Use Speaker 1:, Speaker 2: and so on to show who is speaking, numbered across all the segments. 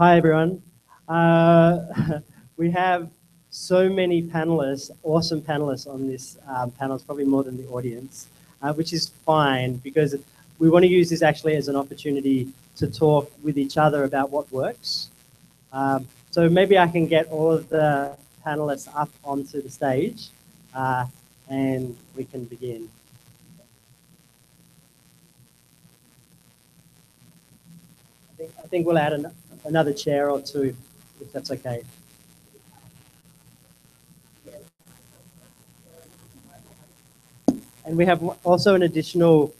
Speaker 1: Hi, everyone. Uh, we have so many panelists, awesome panelists on this um, panel. It's probably more than the audience, uh, which is fine because we want to use this actually as an opportunity to talk with each other about what works. Um, so maybe I can get all of the panelists up onto the stage uh, and we can begin. I think, I think we'll add an, another chair or two, if that's okay. And we have also an additional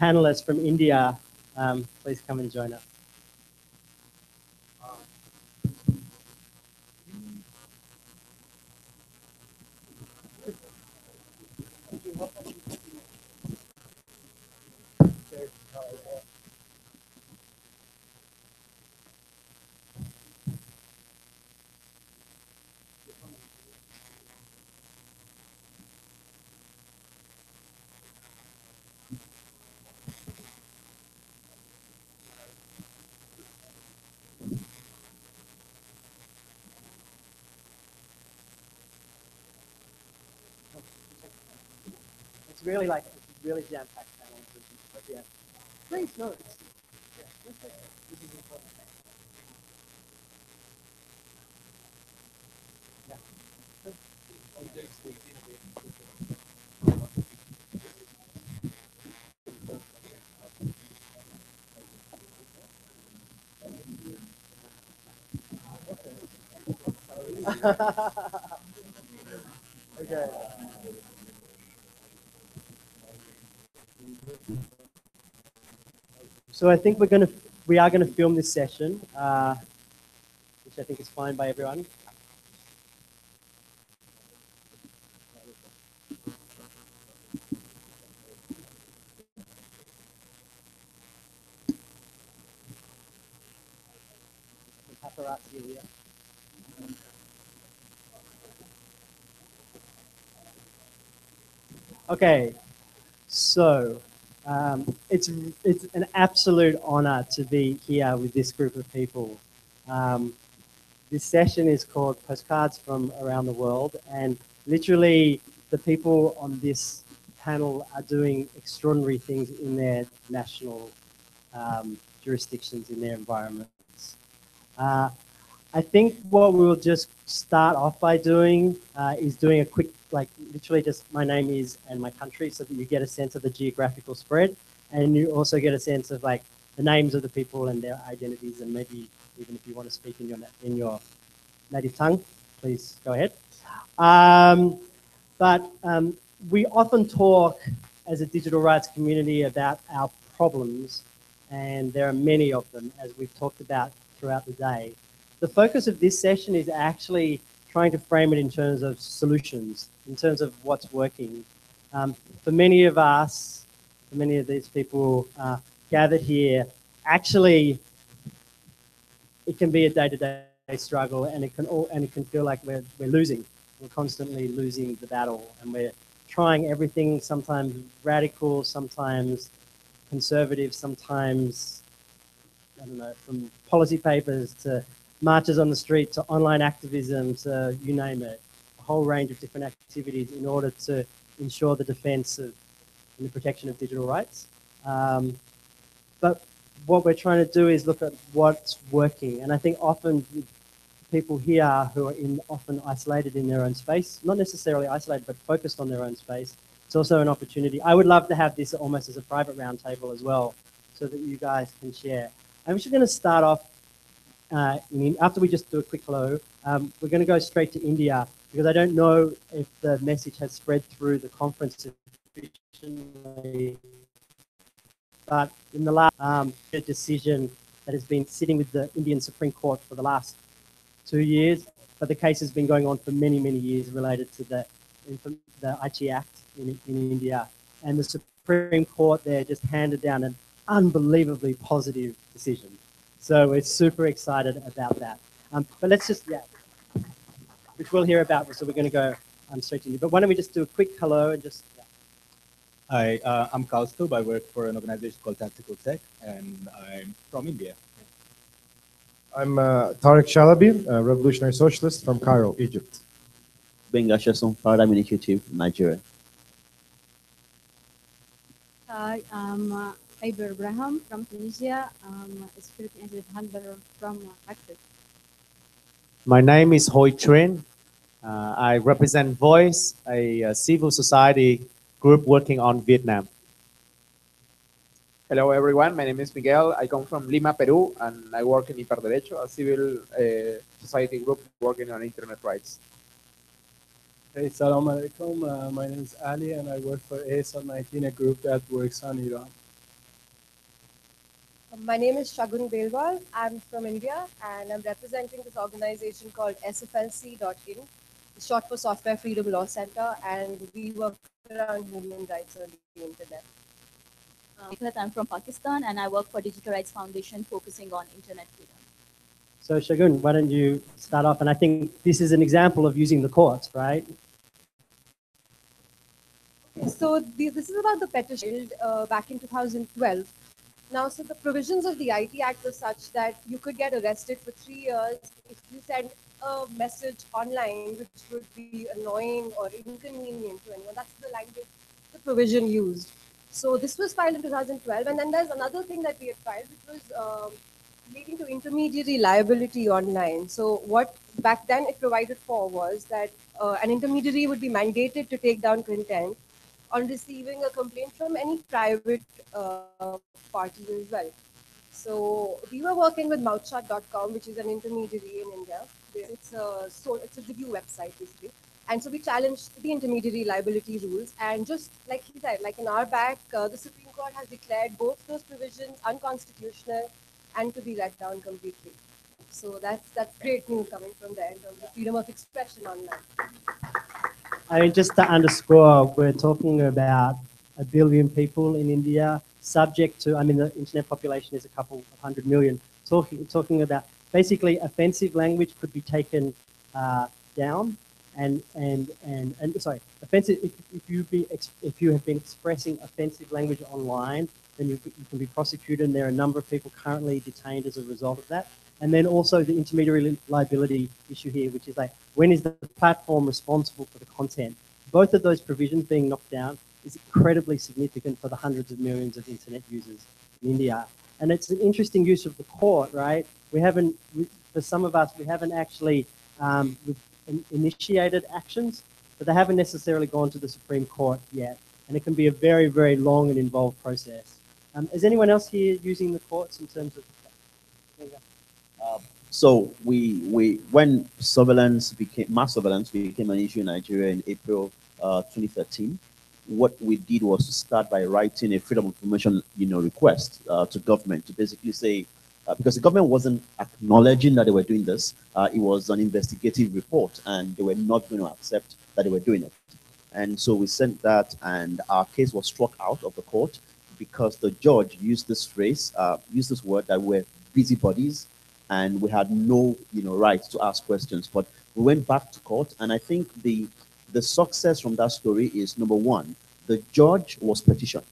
Speaker 1: panelist from India. Um, please come and join us. Really like it's really jam packed panel. But yeah, please no. It's, yeah, this is important. okay. So I think we're gonna we are gonna film this session, uh, which I think is fine by everyone. Okay, so um, it's it's an absolute honor to be here with this group of people. Um, this session is called Postcards from Around the World, and literally the people on this panel are doing extraordinary things in their national um, jurisdictions, in their environments. Uh, I think what we'll just start off by doing uh, is doing a quick like literally just my name is and my country so that you get a sense of the geographical spread. And you also get a sense of like the names of the people and their identities. And maybe even if you want to speak in your in your native tongue please go ahead. Um, but um, we often talk as a digital rights community about our problems and there are many of them as we've talked about throughout the day. The focus of this session is actually trying to frame it in terms of solutions, in terms of what's working. Um, for many of us, for many of these people uh, gathered here, actually, it can be a day-to-day struggle, and it can all, and it can feel like we're we're losing. We're constantly losing the battle, and we're trying everything. Sometimes radical, sometimes conservative, sometimes I don't know, from policy papers to marches on the street to online activism to you name it, a whole range of different activities in order to ensure the defense of and the protection of digital rights. Um, but what we're trying to do is look at what's working. And I think often people here who are in often isolated in their own space, not necessarily isolated, but focused on their own space, it's also an opportunity. I would love to have this almost as a private roundtable as well, so that you guys can share. I'm just going to start off uh, after we just do a quick hello, um, we're going to go straight to India because I don't know if the message has spread through the conference sufficiently. But in the last um, decision that has been sitting with the Indian Supreme Court for the last two years, but the case has been going on for many, many years related to the, the IT Act in, in India. And the Supreme Court there just handed down an unbelievably positive decision. So we're super excited about that. Um, but let's just, yeah, which we'll hear about, so we're going to go um, straight to you. But why don't we just do a quick hello and just, yeah.
Speaker 2: Hi, uh, I'm Kaustubh. I work for an organization called Tactical Tech, and I'm from India.
Speaker 3: I'm uh, Tarek Shalaby, a revolutionary socialist from Cairo, Egypt.
Speaker 4: Gbenga Sesan Paradigm Initiative, Nigeria.
Speaker 5: Hi, I'm uh, Abir Abraham from Tunisia. I'm a spirit initiative handler from uh, Active.
Speaker 6: My name is Hoi Trinh. Uh, I represent Voice, a, uh civil society group working on Vietnam.
Speaker 7: Hello everyone, my name is Miguel. I come from Lima, Peru, and I work in Hiperderecho, a civil uh, society group working on internet rights.
Speaker 8: Hey, salam alaikum. Uh, my name is Ali and I work for ASL 19, a group that works on Iran.
Speaker 9: My name is Shagun Belwal. I'm from India and I'm representing this organization called SFLC.in, short for Software Freedom Law Center, and we work around human rights on the internet.
Speaker 10: Uh, Nighat, I'm from Pakistan and I work for Digital Rights Foundation focusing on internet freedom.
Speaker 1: So Shagun, why don't you start off? And I think this is an example of using the courts, right?
Speaker 9: So this is about the petition uh, back in 2012. Now, so the provisions of the IT Act were such that you could get arrested for three years if you send a message online which would be annoying or inconvenient to anyone. That's the language, the provision used. So this was filed in 2012, and then there's another thing that we had filed, which was um, leading to intermediary liability online. So what back then it provided for was that uh, an intermediary would be mandated to take down content on receiving a complaint from any private uh, party as well. So we were working with mouthshut.com, which is an intermediary in India. It's a so it's a review website basically. And so we challenged the intermediary liability rules. And just like he said, like in our back, uh, the Supreme Court has declared both those provisions unconstitutional and to be let down completely. So that's that's great news coming from there in terms of freedom of expression online.
Speaker 1: I mean, just to underscore, we're talking about a billion people in India, subject to, I mean, the internet population is a couple of hundred million. Talking, talking about basically offensive language could be taken uh, down, and and and and sorry, offensive. If, if you be if you have been expressing offensive language online, then you, you can be prosecuted. And there are a number of people currently detained as a result of that. And then also the intermediary li- liability issue here, which is like when is the platform responsible for the content? Both of those provisions being knocked down is incredibly significant for the hundreds of millions of internet users in India. And it's an interesting use of the court, right? We haven't, for some of us, we haven't actually um, initiated actions, but they haven't necessarily gone to the Supreme Court yet. And it can be a very, very long and involved process. Um, is anyone else here using the courts in terms of? There.
Speaker 4: So we we when surveillance became mass surveillance became an issue in Nigeria in April uh, 2013, what we did was to start by writing a freedom of information you know request uh, to government to basically say uh, because the government wasn't acknowledging that they were doing this, uh, it was an investigative report and they were not going to accept that they were doing it. And so we sent that, and our case was struck out of the court because the judge used this phrase, uh, used this word that we're busybodies, and we had no, you know, right to ask questions. But we went back to court, and I think the the success from that story is number one, the judge was petitioned.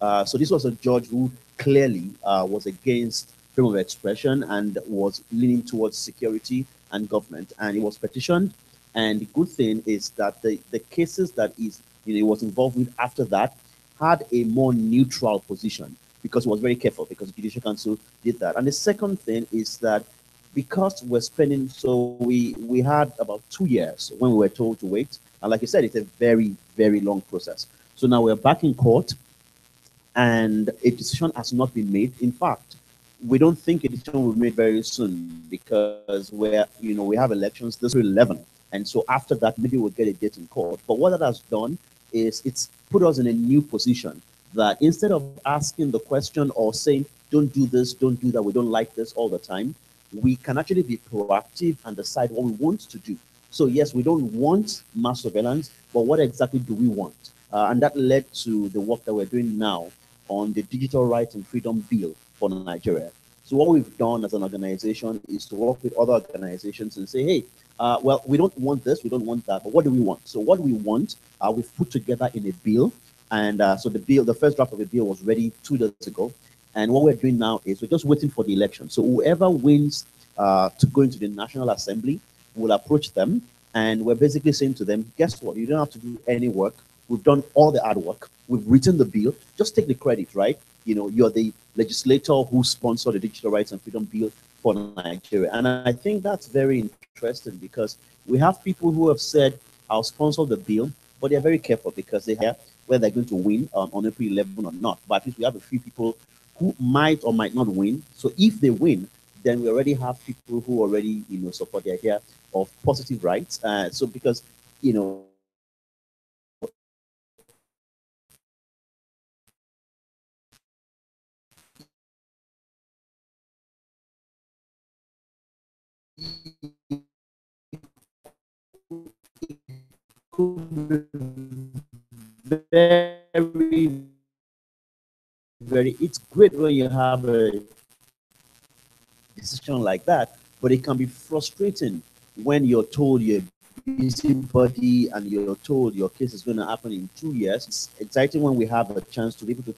Speaker 4: Uh, so this was a judge who clearly uh, was against freedom of expression and was leaning towards security and government, and he was petitioned. And the good thing is that the, the cases that you know, he was involved with after that had a more neutral position because he was very careful because the Judicial Council did that. And the second thing is that because we're spending so we we had about two years when we were told to wait, and like you said, it's a very very long process. So now we're back in court, and a decision has not been made. In fact, we don't think a decision will be made very soon because we're you know we have elections this 11 and so after that maybe we'll get a date in court but what that has done is it's put us in a new position that instead of asking the question or saying don't do this don't do that we don't like this all the time we can actually be proactive and decide what we want to do so yes we don't want mass surveillance but what exactly do we want uh, and that led to the work that we're doing now on the digital rights and freedom bill for Nigeria. So what we've done as an organization is to work with other organizations and say, hey, uh, well, we don't want this, we don't want that, but what do we want? So what we want, uh, we've put together in a bill, and uh, so the bill, the first draft of the bill was ready two days ago, and what we're doing now is we're just waiting for the election. So whoever wins uh, to go into the National Assembly. We'll approach them and we're basically saying to them, guess what? You don't have to do any work. We've done all the hard work. We've written the bill. Just take the credit, right? You know, you're the legislator who sponsored the Digital Rights and Freedom Bill for Nigeria. And I think that's very interesting because we have people who have said, I'll sponsor the bill, but they're very careful because they have whether they're going to win um, on April 11 or not. But at least we have a few people who might or might not win. So if they win, then we already have people who already, you know, support the idea of positive rights. Uh, so because, you know, very, very, it's great when you have a decision like that, but it can be frustrating when you're told you're busybody and you're told your case is going to happen in two years. It's exciting when we have a chance to be able to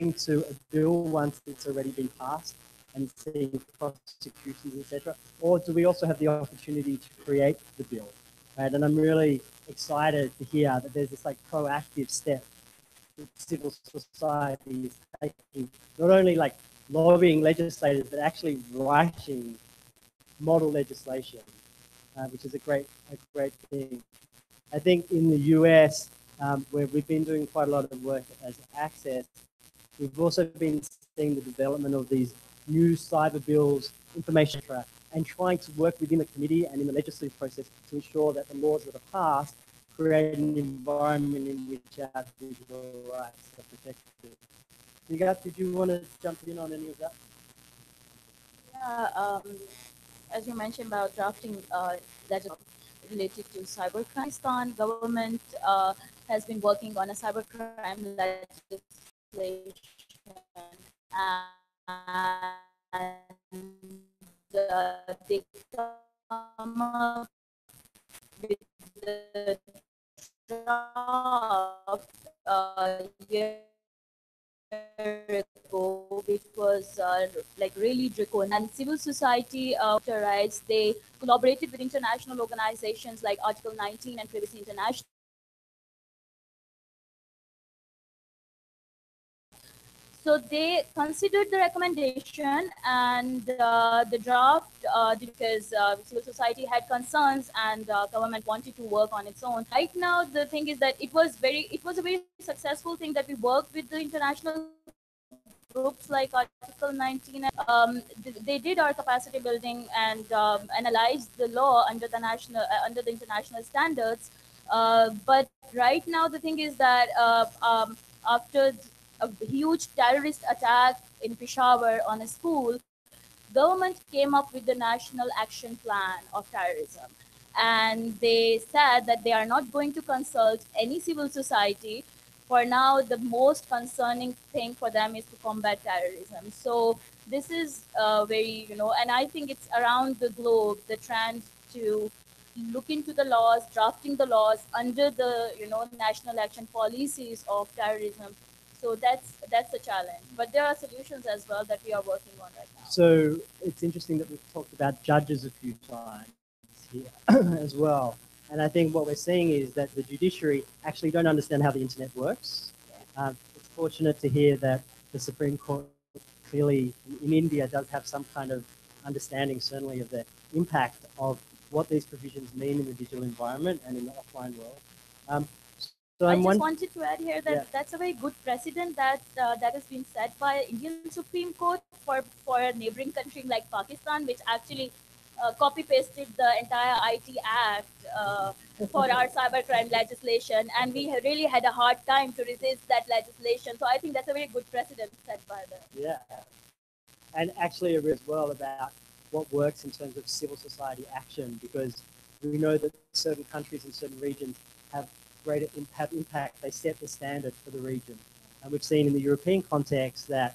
Speaker 1: into a bill once it's already been passed and seeing prosecutions, etc.? Or do we also have the opportunity to create the bill? Right? And I'm really excited to hear that there's this like proactive step that civil society is taking, not only like lobbying legislators, but actually writing model legislation, uh, which is a great, a great thing. I think in the US, um, where we've been doing quite a lot of work as Access, we've also been seeing the development of these new cyber bills, information track, and trying to work within the committee and in the legislative process to ensure that the laws that are passed create an environment in which our digital rights are protected. Nighat, did you want to jump in on any of that?
Speaker 10: Yeah, um, as you mentioned about drafting uh, legislation related to cybercrime, Pakistan government uh, has been working on a cybercrime legislation and uh, they with the draft uh, year ago, which was uh, like really draconian. And civil society uh, rights, they collaborated with international organizations like Article 19 and Privacy International So they considered the recommendation and uh, the draft uh, because uh, civil society had concerns and uh, government wanted to work on its own. Right now, the thing is that it was very, it was a very successful thing that we worked with the international groups like Article 19. Um, they did our capacity building and um, analyzed the law under the national, uh, under the international standards. Uh, but right now, the thing is that um, after a huge terrorist attack in Peshawar on a school, government came up with the National Action Plan of Terrorism. And they said that they are not going to consult any civil society. For now, the most concerning thing for them is to combat terrorism. So this is uh, very, you know, and I think it's around the globe, the trend to look into the laws, drafting the laws under the, you know, national action policies of terrorism so that's that's a challenge. But there are solutions as well that we are working on right now.
Speaker 1: So it's interesting that we've talked about judges a few times here as well. And I think what we're seeing is that the judiciary actually don't understand how the internet works. Yeah. Um, it's fortunate to hear that the Supreme Court clearly in India does have some kind of understanding, certainly, of the impact of what these provisions mean in the digital environment and in the offline world. Um,
Speaker 10: so I I'm just wanted to add here that yeah. that's a very good precedent that uh, that has been set by Indian Supreme Court for for a neighboring country like Pakistan, which actually uh, copy pasted the entire IT Act uh, for our cybercrime legislation, and we really had a hard time to resist that legislation. So I think that's a very good precedent set by the
Speaker 1: yeah, and actually as well about what works in terms of civil society action because we know that certain countries and certain regions have greater impact, they set the standard for the region. And we've seen in the European context that,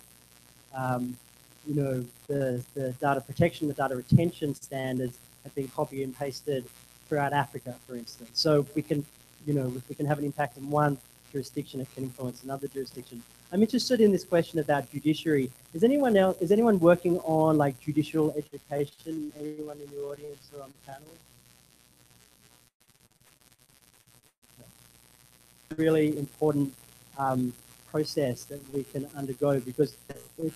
Speaker 1: um, you know, the, the data protection, the data retention standards have been copied and pasted throughout Africa, for instance. So we can, you know, if we can have an impact in one jurisdiction, it can influence another jurisdiction. I'm interested in this question about judiciary. Is anyone else, is anyone working on like judicial education? Anyone in the audience or on the panel? Really important um, process that we can undergo because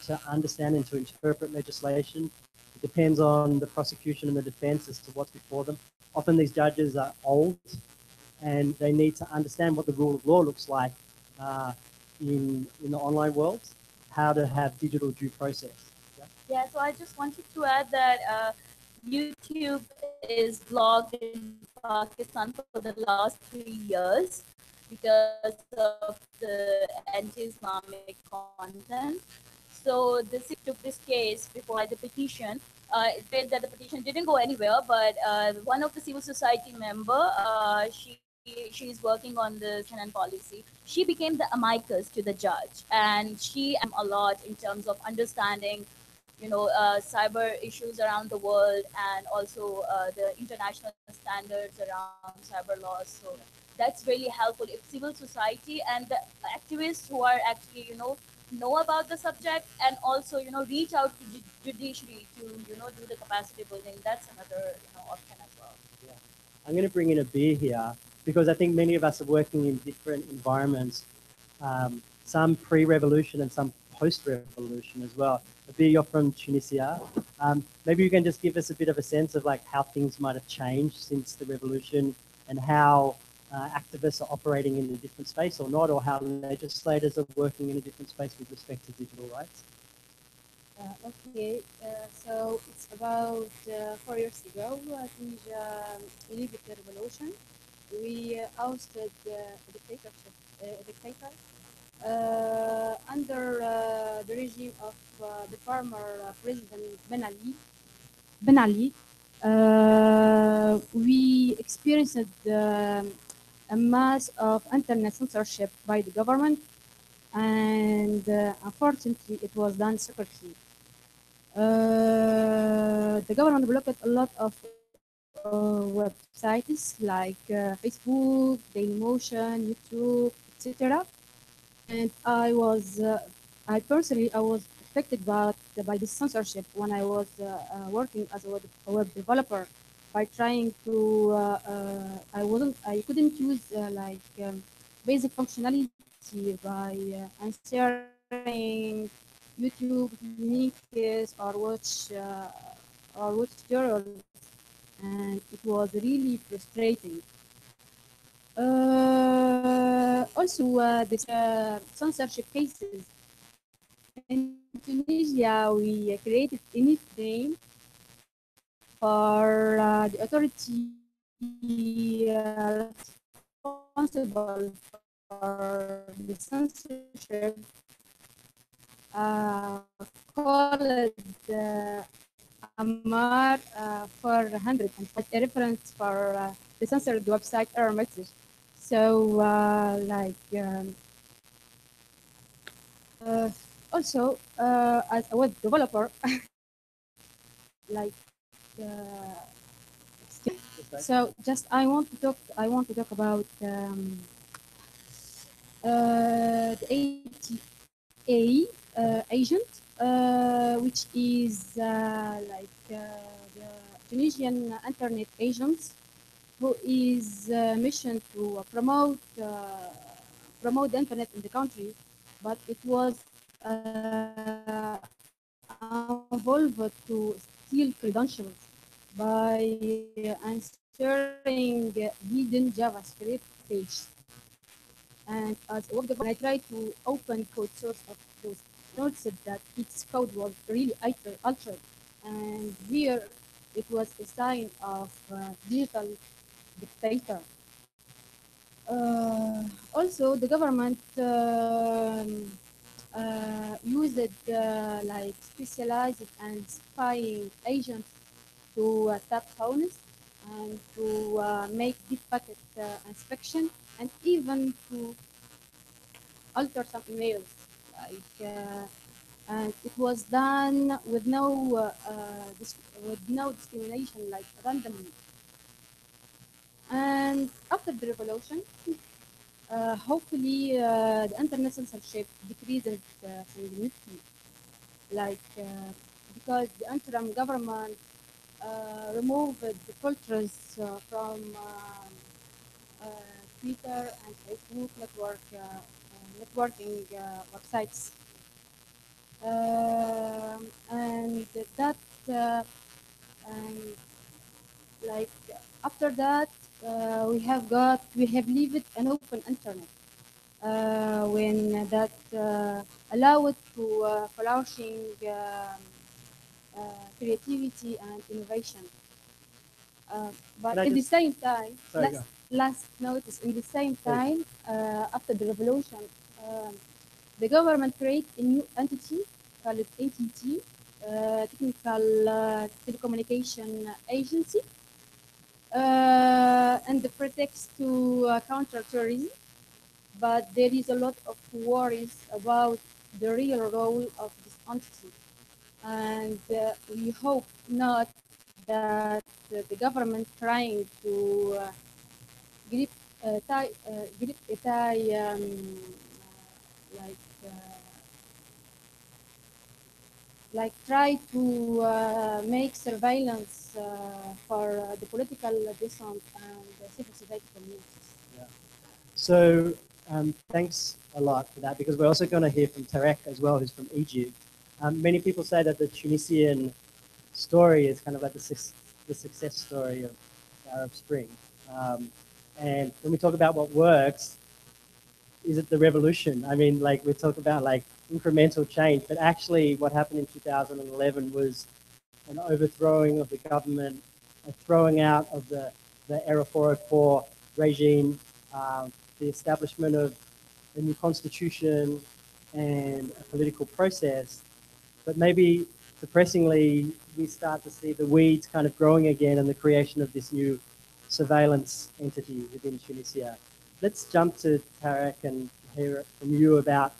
Speaker 1: to understand and to interpret legislation, it depends on the prosecution and the defense as to what's before them. Often these judges are old and they need to understand what the rule of law looks like uh, in, in the online world, how to have digital due process. Yeah?
Speaker 10: Yeah, so I just wanted to add that uh, YouTube is blocked in Pakistan for the last three years because of the anti-Islamic content. So this took this case before the petition. Uh, it said that the petition didn't go anywhere, but uh, one of the civil society member, uh, she she is working on the canon policy. She became the amicus to the judge, and she am a lot in terms of understanding, you know, uh, cyber issues around the world and also uh, the international standards around cyber laws. So that's really helpful. If civil society and the activists who are actually, you know, know about the subject and also, you know, reach out to ju- judiciary to, you know, do the capacity building, that's another, you know, option as well.
Speaker 1: Yeah i'm going to bring in Abir here because I think many of us are working in different environments, um, some pre-revolution and some post-revolution as well. Abir, you're from Tunisia. Um, maybe you can just give us a bit of a sense of like how things might have changed since the revolution and how uh, activists are operating in a different space or not, or how legislators are working in a different space with respect to digital rights.
Speaker 5: Uh, okay, uh, so it's about uh, four years ago, uh, Tunisia um, illegal revolution. We ousted a dictatorship, dictator, uh, under the regime of the former president Ben Ali. Ben Ali, we experienced um, a mass of internet censorship by the government, and uh, unfortunately, it was done secretly. Uh, the government blocked a lot of uh, websites like uh, Facebook, Dailymotion, YouTube, etc. And I was, uh, I personally, I was affected by, by this censorship when I was uh, working as a web, a web developer by trying to, uh, uh, I wasn't, I couldn't use uh, like um, basic functionality by answering YouTube links or watch or watch tutorials, and it was really frustrating. Uh, also, uh, uh, censorship cases. In Tunisia, we created a nickname for uh, the authority uh, responsible for the censorship uh, called uh, Ammar uh, 400 and a reference for uh, the censored website error message. So, uh, like, um, uh, also uh, as a web developer, like, so just I want to talk. I want to talk about um, uh, the ATA uh, agent, uh, which is uh, like uh, the Tunisian internet agents, who is uh, mission to promote promote the internet in the country, but it was involved to steal credentials by inserting hidden JavaScript page. And as I tried to open code source of those noticed that its code was really altered. And here it was a sign of uh, digital dictator. Uh, also, the government um, uh, used uh, like specialized and spying agents to uh, tap phones and to uh, make deep packet uh, inspection and even to alter some emails. Like, uh, and it was done with no uh, uh, with no discrimination, like randomly. And after the revolution, hopefully the internet censorship decreases uh, significantly. Like because the interim government removed the filters uh, from uh, Twitter and Facebook network uh, uh, networking uh, websites. Um, and that uh, and like after that uh, we have got we have it an open internet uh, when that uh, allow it to uh, flourishing um, uh, creativity and innovation. Uh, but
Speaker 1: Can I
Speaker 5: at the same time
Speaker 1: Sorry,
Speaker 5: last, last notice in the same time uh, after the revolution um, the government create a new entity called ATT uh, technical uh, telecommunication agency uh, and the pretext to uh, counter terrorism but there is a lot of worries about the real role of this entity and uh, we hope not that the government trying to uh, grip uh, uh, grip a um, like uh, like try to uh, make surveillance for the political dissent and the civil society communities. Yeah.
Speaker 1: So um, thanks a lot for that because we're also going to hear from Tarek as well, who's from Egypt. Um, many people say that the Tunisian story is kind of like the, suc- the success story of the Arab Spring. Um, and when we talk about what works, is it the revolution? I mean, like we talk about like incremental change, but actually what happened in 2011 was an overthrowing of the government, a throwing out of the, the Era 404 regime, um, the establishment of a new constitution and a political process. But maybe depressingly, we start to see the weeds kind of growing again and the creation of this new surveillance entity within Tunisia. Let's jump to Tarek and hear from you about,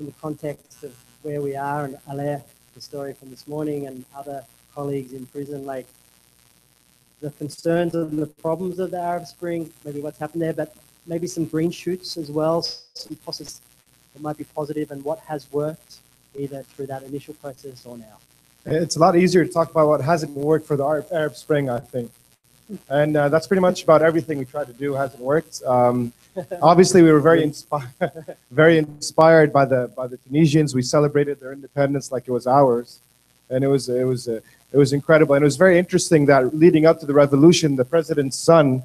Speaker 1: in the context of where we are, and Alaa, the story from this morning, and other colleagues in prison, like the concerns and the problems of the Arab Spring, maybe what's happened there, but maybe some green shoots as well, some process that might be positive, and what has worked either through that initial process or now.
Speaker 3: It's a lot easier to talk about what hasn't worked for the Arab, Arab Spring, I think. And uh, that's pretty much about everything we tried to do hasn't worked. Um, obviously, we were very inspired, very inspired by the by the Tunisians. We celebrated their independence like it was ours, and it was it was uh, it was incredible. And it was very interesting that leading up to the revolution, the president's son,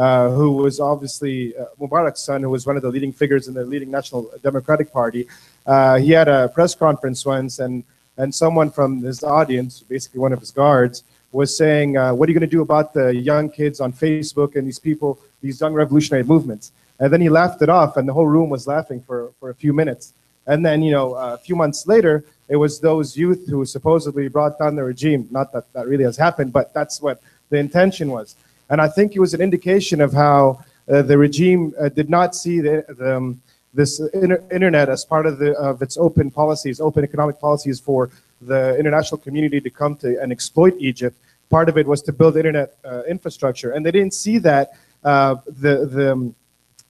Speaker 3: uh, who was obviously uh, Mubarak's son, who was one of the leading figures in the leading National Democratic Party, uh, he had a press conference once, and and someone from his audience, basically one of his guards, was saying, uh, "What are you going to do about the young kids on Facebook and these people, these young revolutionary movements?" And then he laughed it off, and the whole room was laughing for for a few minutes. And then, you know, a few months later, it was those youth who supposedly brought down the regime. Not that that really has happened, but that's what the intention was. And I think it was an indication of how uh, the regime uh, did not see the, the um, this inter- internet as part of the of its open policies, open economic policies for the international community to come to and exploit Egypt. Part of it was to build internet uh, infrastructure, and they didn't see that uh, the the um,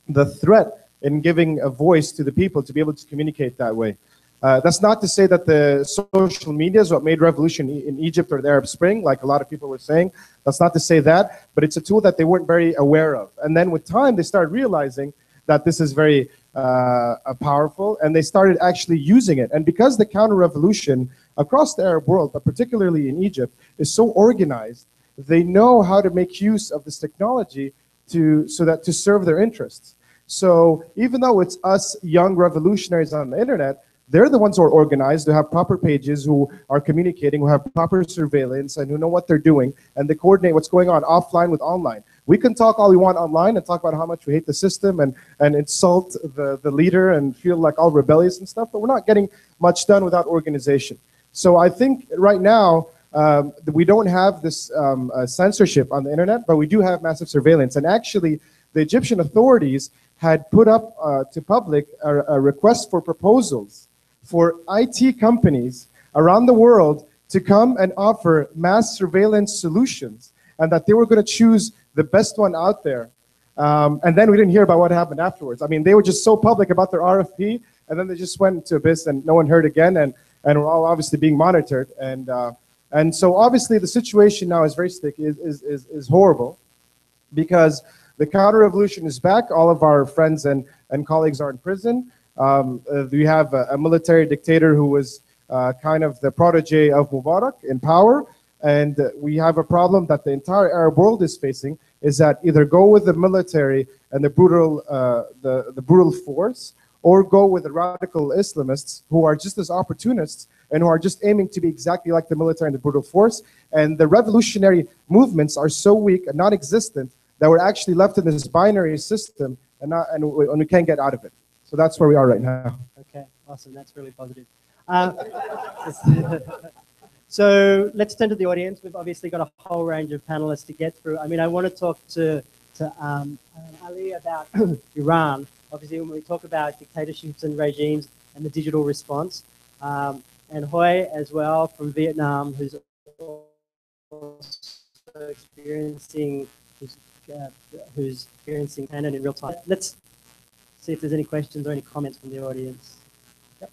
Speaker 3: the threat in giving a voice to the people to be able to communicate that way. Uh, that's not to say that the social media is what made revolution in Egypt or the Arab Spring, like a lot of people were saying. That's not to say that, but it's a tool that they weren't very aware of. And then with time, they started realizing that this is very uh, powerful, and they started actually using it. And because the counter-revolution across the Arab world, but particularly in Egypt, is so organized, they know how to make use of this technology to so that to serve their interests. So even though it's us young revolutionaries on the internet, they're the ones who are organized, who have proper pages, who are communicating, who have proper surveillance, and who know what they're doing, and they coordinate what's going on offline with online. We can talk all we want online and talk about how much we hate the system and, and insult the, the leader and feel like all rebellious and stuff, but we're not getting much done without organization. So I think right now, um, we don't have this um, uh, censorship on the internet, but we do have massive surveillance. And actually, the Egyptian authorities had put up uh, to public a, a request for proposals for IT companies around the world to come and offer mass surveillance solutions, and that they were going to choose the best one out there Um, and then we didn't hear about what happened afterwards. I mean, they were just so public about their RFP, and then they just went to abyss, and no one heard again, and and we're all obviously being monitored, and uh, and so obviously the situation now is very sticky, is is is, is horrible, because the counter revolution is back. All of our friends and and colleagues are in prison. Um, uh, we have a, a military dictator who was uh, kind of the protege of Mubarak in power, and we have a problem that the entire Arab world is facing is that either go with the military and the brutal, uh, the, the brutal force, or go with the radical Islamists who are just as opportunists and who are just aiming to be exactly like the military and the brutal force. And the revolutionary movements are so weak and non-existent that we're actually left in this binary system and, not, and, we, and we can't get out of it. So that's where we are right now.
Speaker 1: Okay, awesome. That's really positive. Uh, so let's turn to the audience. We've obviously got a whole range of panelists to get through. I mean, I want to talk to, to um, Ali about Iran. Obviously, when we talk about dictatorships and regimes and the digital response, um, and Hoi as well from Vietnam, who's also experiencing who's, uh, who's experiencing Canon in real time. Let's see if there's any questions or any comments from the audience. Yep.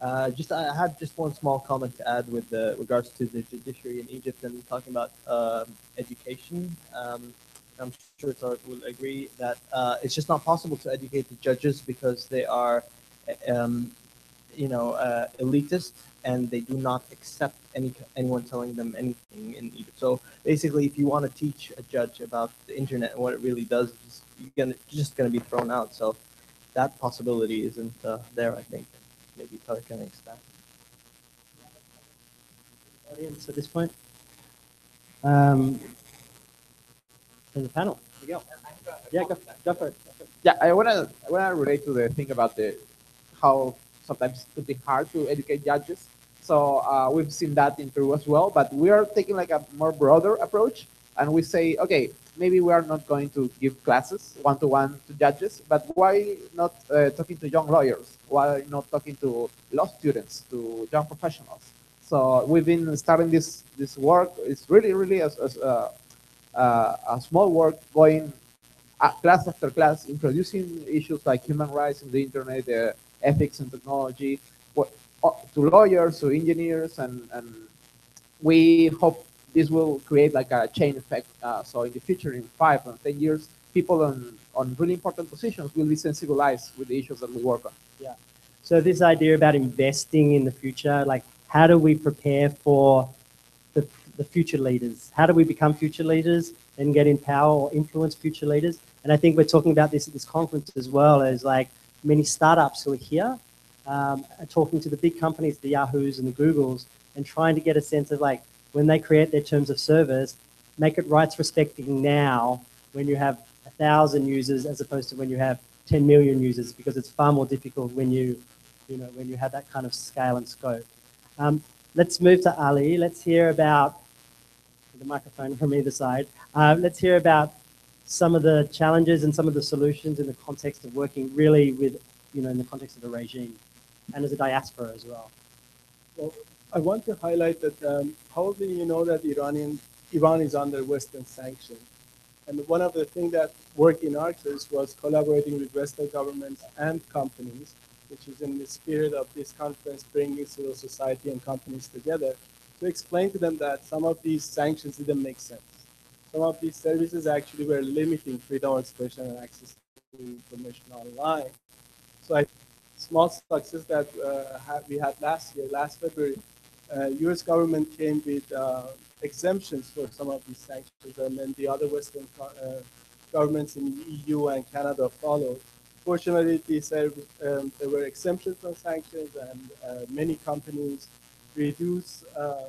Speaker 11: Uh, just I had just one small comment to add with uh, regards to the judiciary in Egypt and talking about um, education. Um, I'm sure Tarek will agree that uh, it's just not possible to educate the judges because they are, um, you know, uh, elitist and they do not accept any anyone telling them anything in Egypt. So basically, if you want to teach a judge about the internet and what it really does, just, you're gonna you're just gonna be thrown out. So that possibility isn't uh, there, I think maybe Tarek can expand.
Speaker 1: Audience at this point. Um, in the panel.
Speaker 7: Miguel.
Speaker 1: Yeah, go, go for it.
Speaker 7: Yeah, I wanna I wanna relate to the thing about the how sometimes it could be hard to educate judges. So uh, we've seen that in Peru as well, but we are taking like a more broader approach, and we say, okay, maybe we are not going to give classes one to one to judges, but why not uh, talking to young lawyers? Why not talking to law students, to young professionals? So we've been starting this this work. It's really, really a, a, a, a small work going uh, class after class, introducing issues like human rights in the internet, uh, ethics and technology, uh, to lawyers, to engineers, and, and we hope this will create like a chain effect. Uh, so in the future, in five and 10 years, people on, on really important positions will be sensibilized with the issues that we work on.
Speaker 1: Yeah. So this idea about investing in the future, like how do we prepare for the, the future leaders? How do we become future leaders and get in power or influence future leaders? And I think we're talking about this at this conference as well as like many startups who are here um, are talking to the big companies, the Yahoos and the Googles, and trying to get a sense of like when they create their terms of service, make it rights respecting now when you have a thousand users as opposed to when you have 10 million users because it's far more difficult when you, you know, when you have that kind of scale and scope. Um, let's move to Ali. Let's hear about the microphone from either side. Uh, let's hear about some of the challenges and some of the solutions in the context of working really with, you know, in the context of the regime and as a diaspora as well.
Speaker 8: Well, I want to highlight that um, probably you know that Iranian, Iran is under Western sanctions. And one of the things that worked in our case was collaborating with Western governments and companies, which is in the spirit of this conference, bringing civil society and companies together to explain to them that some of these sanctions didn't make sense. Some of these services actually were limiting freedom of expression and access to information online. So I small success that uh, we had last year, last February, uh, U.S. government came with uh, exemptions for some of these sanctions, and then the other Western uh, governments in the EU and Canada followed. Fortunately, these, um, there were exemptions from sanctions, and uh, many companies reduced uh,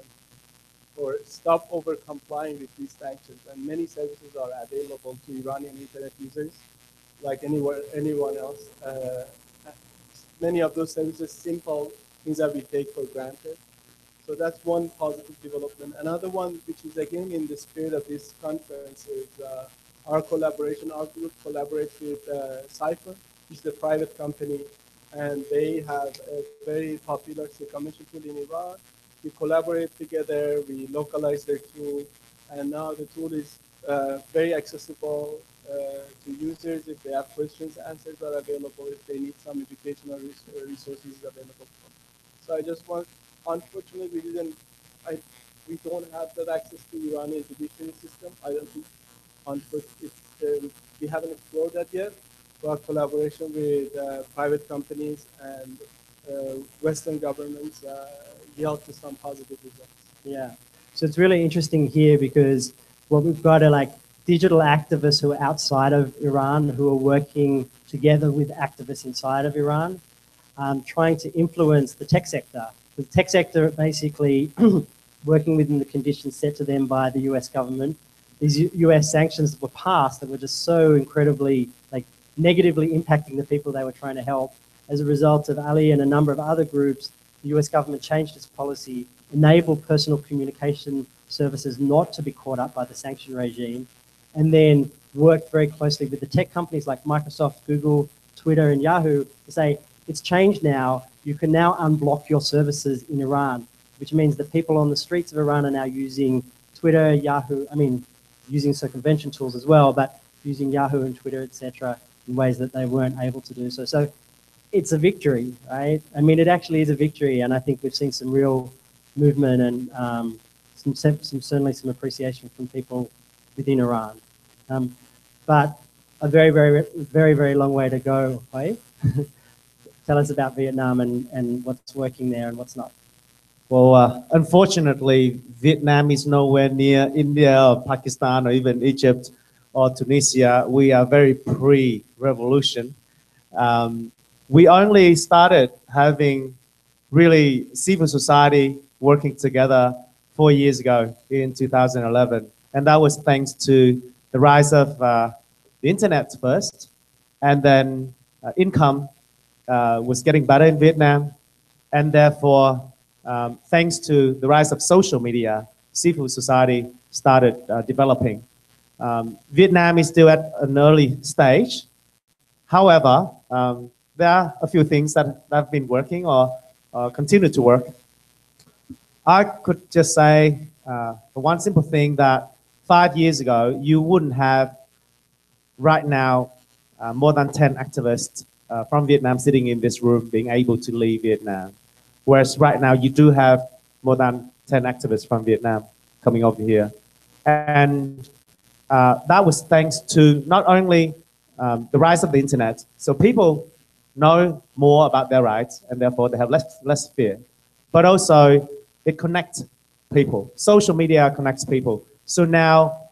Speaker 8: or stop over complying with these sanctions, and many services are available to Iranian internet users, like anywhere, anyone else many of those services simple things that we take for granted. So that's one positive development. Another one, which is again in the spirit of this conference, is uh, our collaboration. Our group collaborates with uh, Psiphon, which is a private company and they have a very popular circumvention tool in Iran. We collaborate together, we localize their tool, and now the tool is uh, very accessible uh, to users. If they have questions, answers are available. If they need some educational uh, resources available. So I just want, unfortunately, we didn't, I, we don't have that access to Iranian judiciary system. I don't think, unfortunately, um, we haven't explored that yet. But collaboration with uh, private companies and uh, Western governments uh, yield to some positive results.
Speaker 1: Yeah. So it's really interesting here because what we've got are like digital activists who are outside of Iran who are working together with activists inside of Iran, um, trying to influence the tech sector. The tech sector basically working within the conditions set to them by the US government. These US sanctions that were passed that were just so incredibly like negatively impacting the people they were trying to help. As a result of Ali and a number of other groups, the US government changed its policy, enabled personal communication services not to be caught up by the sanction regime, and then worked very closely with the tech companies like Microsoft, Google, Twitter, and Yahoo to say, it's changed now. You can now unblock your services in Iran, which means that people on the streets of Iran are now using Twitter, Yahoo, I mean, using circumvention tools as well, but using Yahoo and Twitter, etc., in ways that they weren't able to do so. So it's a victory, right? I mean, it actually is a victory, and I think we've seen some real movement and um, some, some certainly some appreciation from people within Iran. Um, but a very, very, very, very long way to go. Hoi. Tell us about Vietnam and, and what's working there and what's not.
Speaker 6: Well, uh, unfortunately, Vietnam is nowhere near India or Pakistan or even Egypt or Tunisia. We are very pre-revolution. Um, we only started having really civil society working together four years ago in 2011. And that was thanks to the rise of uh, the internet first, and then uh, income uh, was getting better in Vietnam. And therefore, um, thanks to the rise of social media, civil society started uh, developing. Um, Vietnam is still at an early stage. However, um, there are a few things that, have been working or continue to work. I could just say uh, one simple thing that five years ago, you wouldn't have right now uh, more than 10 activists uh, from Vietnam sitting in this room being able to leave Vietnam. Whereas right now, you do have more than 10 activists from Vietnam coming over here. And uh, that was thanks to not only um, the rise of the internet, so people know more about their rights and therefore they have less, less fear, but also it connects people. Social media connects people. So now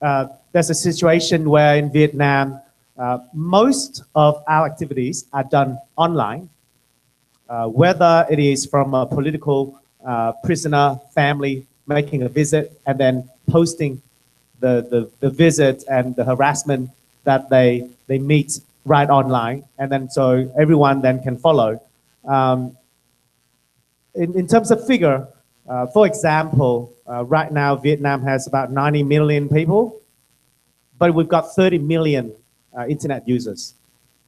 Speaker 6: uh, there's a situation where in Vietnam, uh, most of our activities are done online, uh, whether it is from a political uh, prisoner family making a visit and then posting the, the, the visit and the harassment that they, they meet right online. And then so everyone then can follow. Um, in, in terms of figure, uh, for example, uh, right now Vietnam has about 90 million people, but we've got 30 million uh, internet users.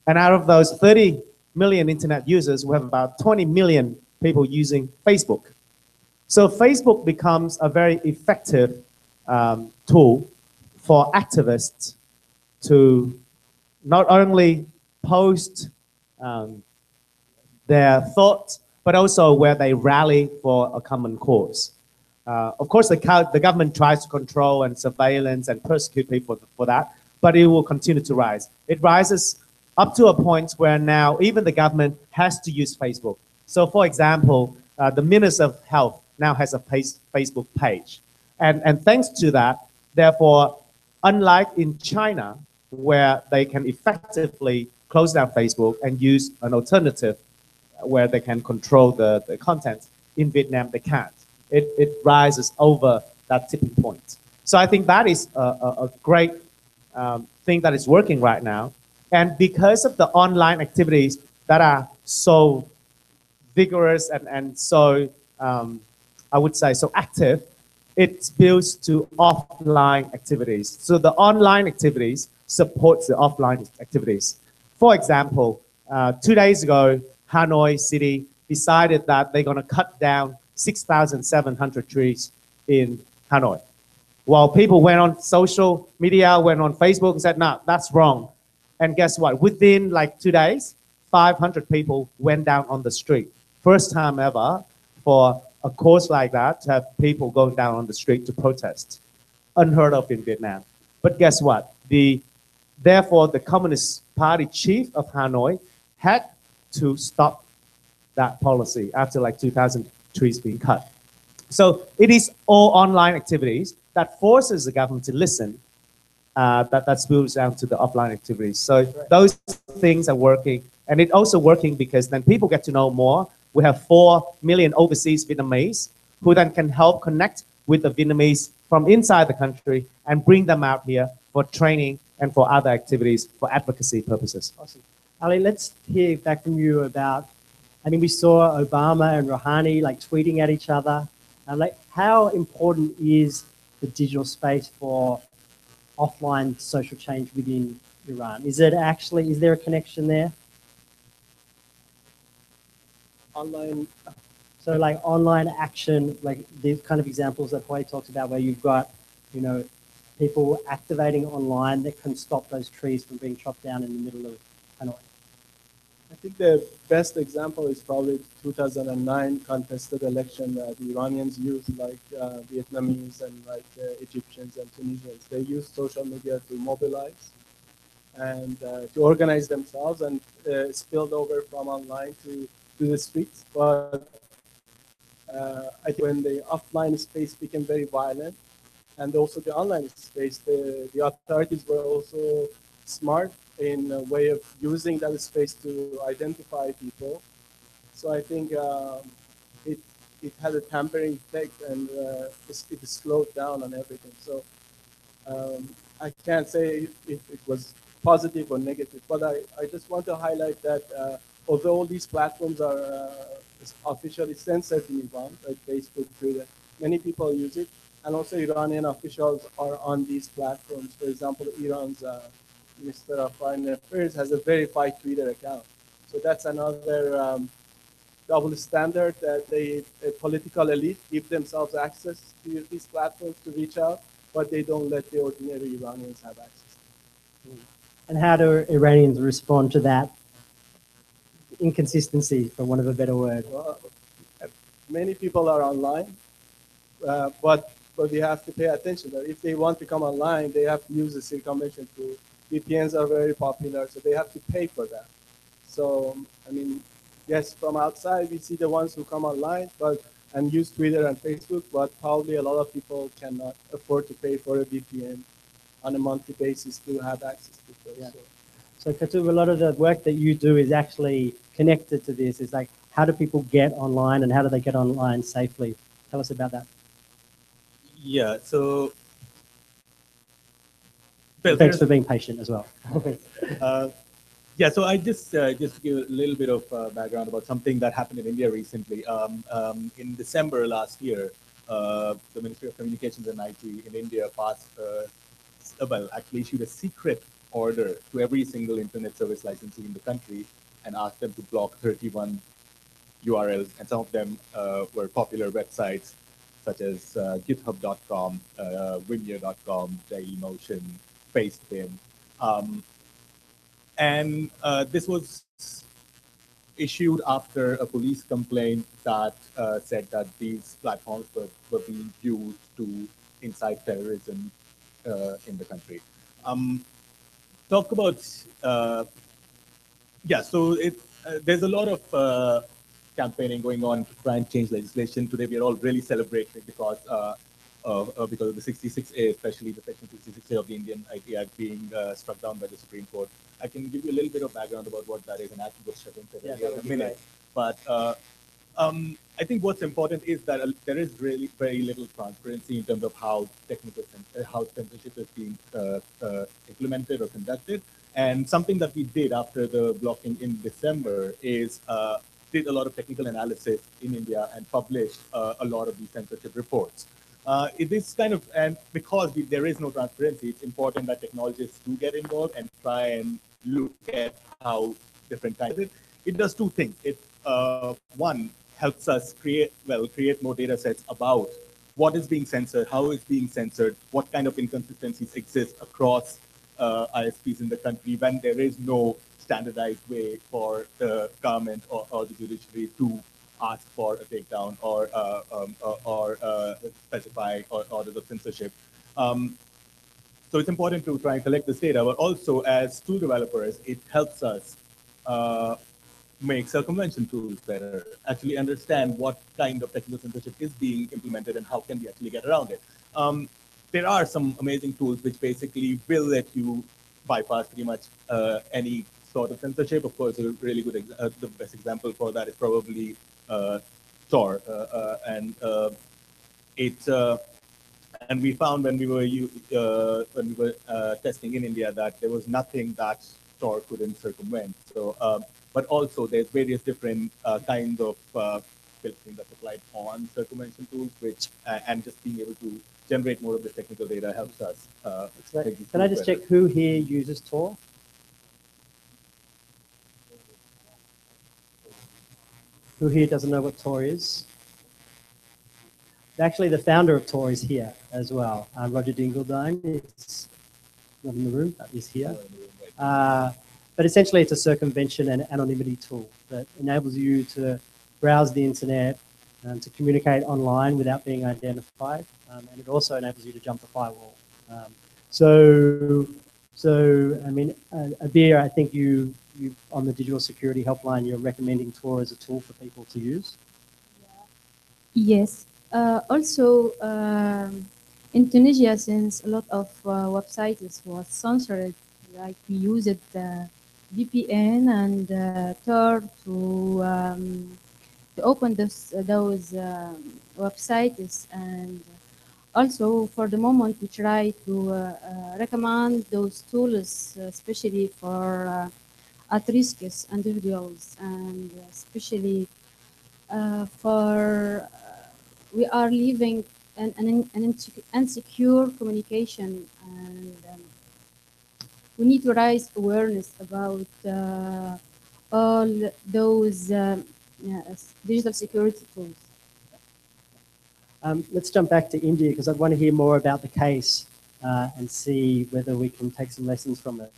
Speaker 6: And out of those 30 million internet users, we have about 20 million people using Facebook. So Facebook becomes a very effective um, tool for activists to not only post um, their thoughts, but also where they rally for a common cause. Uh, of course, the, the government tries to control and surveillance and persecute people for that, but it will continue to rise. It rises up to a point where now even the government has to use Facebook. So, for example, uh, the Minister of Health now has a Facebook page. And, and thanks to that, therefore, unlike in China, where they can effectively close down Facebook and use an alternative where they can control the, the content. In Vietnam, they can't. It, it rises over that tipping point. So I think that is a, a, a great um, thing that is working right now. And because of the online activities that are so vigorous and, and so, um, I would say, so active, it builds to offline activities. So the online activities supports the offline activities. For example, uh, two days ago, Hanoi City decided that they're going to cut down 6,700 trees in Hanoi. While people went on social media, went on Facebook and said, no, that's wrong. And guess what? Within like two days, 500 people went down on the street. First time ever for a cause like that to have people going down on the street to protest. Unheard of in Vietnam. But guess what? The therefore the Communist Party chief of Hanoi had to stop that policy after like 2,000 trees being cut. So it is all online activities that forces the government to listen. Uh, that that spills down to the offline activities. So those things are working, and it also working because then people get to know more. We have four million overseas Vietnamese who then can help connect with the Vietnamese from inside the country and bring them out here for training and for other activities for advocacy purposes.
Speaker 1: Awesome. Ali, let's hear back from you about. I mean, we saw Obama and Rouhani like tweeting at each other. And like, how important is the digital space for offline social change within Iran? Is it actually? Is there a connection there?
Speaker 8: Online,
Speaker 1: So like online action, like these kind of examples that Hoi talks about, where you've got, you know, people activating online that can stop those trees from being chopped down in the middle of Hanoi.
Speaker 8: I think the best example is probably 2009 contested election that the Iranians used, like uh, Vietnamese and like uh, Egyptians and Tunisians. They used social media to mobilize and uh, to organize themselves and uh, spilled over from online to, to the streets. But uh, I think when the offline space became very violent and also the online space, the, the authorities were also smart in a way of using that space to identify people. So I think um, it it had a tampering effect and uh, it, it slowed down on everything. So um, I can't say if it was positive or negative, but I, I just want to highlight that uh, although all these platforms are uh, officially censored in Iran, like Facebook, Twitter, many people use it, and also Iranian officials are on these platforms. For example, Iran's uh, Minister of Foreign Affairs has a verified Twitter account. So that's another um, double standard that they, a political elite, give themselves access to these platforms to reach out, but they don't let the ordinary Iranians have access.
Speaker 1: And how do Iranians respond to that inconsistency, for want of a better word?
Speaker 8: Well, many people are online, uh, but but we have to pay attention that if they want to come online, they have to use the circumvention tool. VPNs are very popular, so they have to pay for that. So I mean, yes, from outside we see the ones who come online, but and use Twitter and Facebook, but probably a lot of people cannot afford to pay for a VPN on a monthly basis to have access to those.
Speaker 1: Yeah.
Speaker 8: So,
Speaker 1: Kaustubh, a lot of the work that you do is actually connected to this. Is like, how do people get online and how do they get online safely? Tell us about that.
Speaker 2: Yeah. So. Well,
Speaker 1: Thanks for being patient as well.
Speaker 2: Uh, yeah, so I just uh, just to give a little bit of uh, background about something that happened in India recently. Um, um, in December last year, uh, the Ministry of Communications and IT in India passed, uh, uh, well, actually issued a secret order to every single internet service licensee in the country and asked them to block 31 URLs, and some of them uh, were popular websites such as uh, GitHub.com, uh, Vimeo.com, Dailymotion, Pastebin. Um, and uh, this was issued after a police complaint that uh, said that these platforms were, were being used to incite terrorism uh, in the country. Um, talk about, uh, yeah, so it, uh, there's a lot of uh, campaigning going on to try and change legislation. Today we are all really celebrating because uh, uh, because of the 66A, especially the Section 66A of the Indian IT Act being uh, struck down by the Supreme Court. I can give you a little bit of background about what that is, and after what Shravan said
Speaker 1: Yeah,
Speaker 2: in a minute. But uh, um, I think what's important is that uh, there is really very little transparency in terms of how technical uh, how censorship is being uh, uh, implemented or conducted. And something that we did after the blocking in December is uh, did a lot of technical analysis in India and published uh, a lot of these censorship reports. Uh, it is kind of, and because we, there is no transparency, it's important that technologists do get involved and try and look at how different kinds. It, it does two things. It uh, one helps us create well create more data sets about what is being censored, how it's being censored, what kind of inconsistencies exist across uh, ISPs in the country when there is no standardized way for the government or, or the judiciary to ask for a takedown or uh, um, or, uh, specify or orders of censorship. Um, so it's important to try and collect this data, but also as tool developers, it helps us uh, make circumvention tools better, actually understand what kind of technical censorship is being implemented and how can we actually get around it. Um, there are some amazing tools which basically will let you bypass pretty much uh, any sort of censorship. Of course, a really good, ex- uh, the best example for that is probably uh, Tor, uh, uh, and uh, it. Uh, and we found when we were uh, when we were uh, testing in India that there was nothing that Tor couldn't circumvent. So, um, but also there's various different uh, kinds of uh, filtering that's applied on circumvention tools, which uh, and just being able to generate more of this technical data helps us. Uh, these
Speaker 1: Can I just
Speaker 2: better.
Speaker 1: check who here uses Tor? Who here doesn't know what Tor is? Actually, the founder of Tor is here as well. Uh, Roger Dingledine is not in the room, but is here. Uh, but essentially, it's a circumvention and anonymity tool that enables you to browse the internet um, to communicate online without being identified, um, and it also enables you to jump the firewall. Um, so, so I mean, uh, Abir, I think you you on the digital security helpline, you're recommending Tor as a tool for people to use.
Speaker 5: Yes. Uh, also, um, in Tunisia, since a lot of uh, websites was censored, like we used uh, VPN and uh, Tor to um, to open those those um, websites, and also for the moment we try to uh, uh, recommend those tools, uh, especially for uh, at-risk individuals, and especially uh, for uh, we are living an, an, an insecure communication and um, we need to raise awareness about uh, all those um, yes, digital security tools.
Speaker 1: Um, let's jump back to India because I want to hear more about the case uh, and see whether we can take some lessons from it.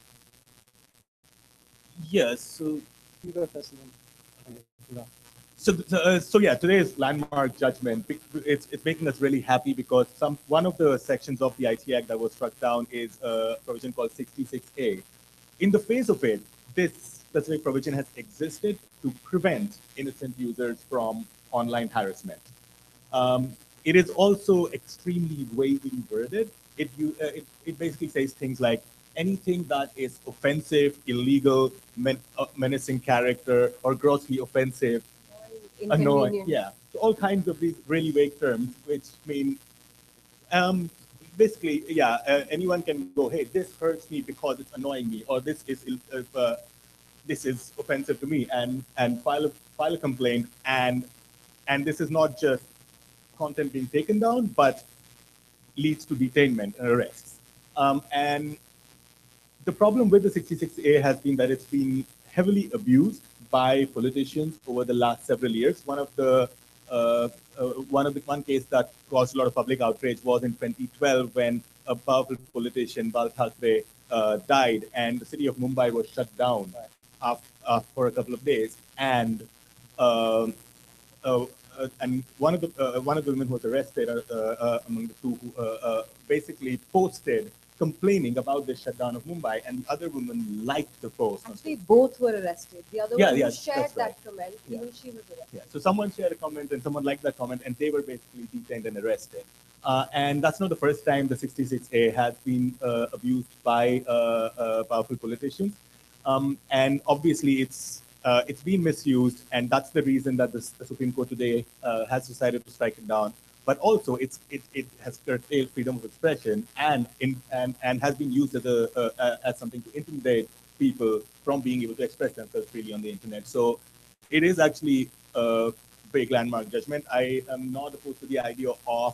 Speaker 2: Yes. So
Speaker 1: You go first and then. Okay,
Speaker 2: So, so, uh, so yeah, today's landmark judgment. It's, it's making us really happy because some one of the sections of the IT Act that was struck down is a provision called 66A. In the face of it, this specific provision has existed to prevent innocent users from online harassment. Um, it is also extremely vaguely worded. It, you, uh, it, it basically says things like anything that is offensive, illegal, men, uh, menacing character, or grossly offensive annoying. Yeah, so all kinds of these really vague terms, which mean, um, basically, yeah, uh, anyone can go, hey, this hurts me because it's annoying me, or this is uh, uh, this is offensive to me, and and file a file a complaint, and and this is not just content being taken down, but leads to detainment and arrests. Um, and the problem with the 66A has been that it's been heavily abused by politicians over the last several years. One of the uh, uh, one of the one case that caused a lot of public outrage was in 2012 when a powerful politician, Bal Thackeray, uh, died, and the city of Mumbai was shut down uh, for a couple of days. And um, uh, uh, and one of the uh, one of the women who was arrested uh, uh, among the two who basically posted complaining about the shutdown of Mumbai, and the other woman liked the post.
Speaker 9: Actually, both were arrested. The other
Speaker 2: Yeah,
Speaker 9: one
Speaker 2: yeah,
Speaker 9: shared
Speaker 2: right.
Speaker 9: that comment,
Speaker 2: Yeah.
Speaker 9: even she was arrested.
Speaker 2: Yeah. So someone shared a comment and someone liked that comment and they were basically detained and arrested. Uh, and that's not the first time the 66A has been uh, abused by uh, uh, powerful politicians. Um, and obviously it's uh, it's been misused, and that's the reason that this, the Supreme Court today uh, has decided to strike it down. But also, it's it, it has curtailed freedom of expression and in and, and has been used as a as something to intimidate people from being able to express themselves freely on the internet. So it is actually a big landmark judgment. I am not opposed to the idea of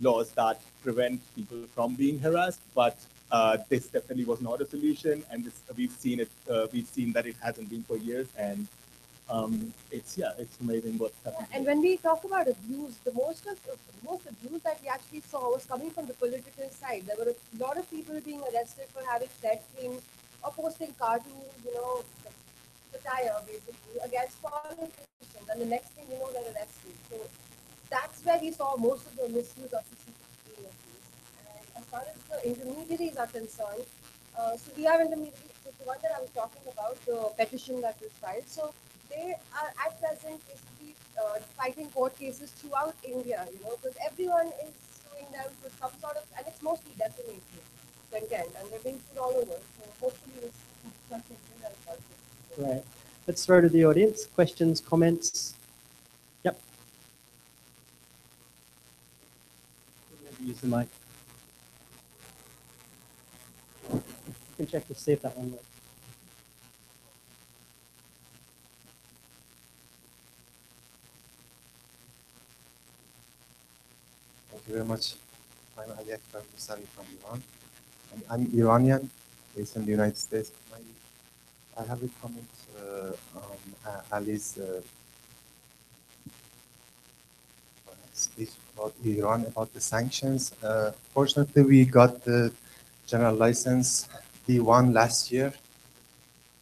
Speaker 2: laws that prevent people from being harassed, but uh, this definitely was not a solution, and this, we've seen it. Uh, we've seen that it hasn't been for years, and um, it's yeah, it's amazing what's happening.
Speaker 9: And when we talk about abuse, the most of most abuse that we actually saw was coming from the political side. There were a lot of people being arrested for having said things or posting cartoons, you know, satire basically against politicians, and the next thing you know, they're arrested. So that's where we saw most of the misuse of CCTV. And as far as the intermediaries are concerned, uh, so we have intermediaries. The one that I was talking about, the petition that was filed. So they are at present basically uh, fighting court cases throughout India, you know, because everyone is suing them for some sort of, and it's mostly defamation content, and they're being sued all over. So hopefully this something possible.
Speaker 1: Great. Let's throw to the audience. Questions, comments? Yep. Use the mic. You can check to see if that one works.
Speaker 12: You very much. I'm Ali Akbar Musari from Iran. And I'm Iranian, based in the United States. My, I have a comment uh, on uh, Ali's uh, speech about Iran, about the sanctions. Uh, fortunately, we got the general license D1 last year.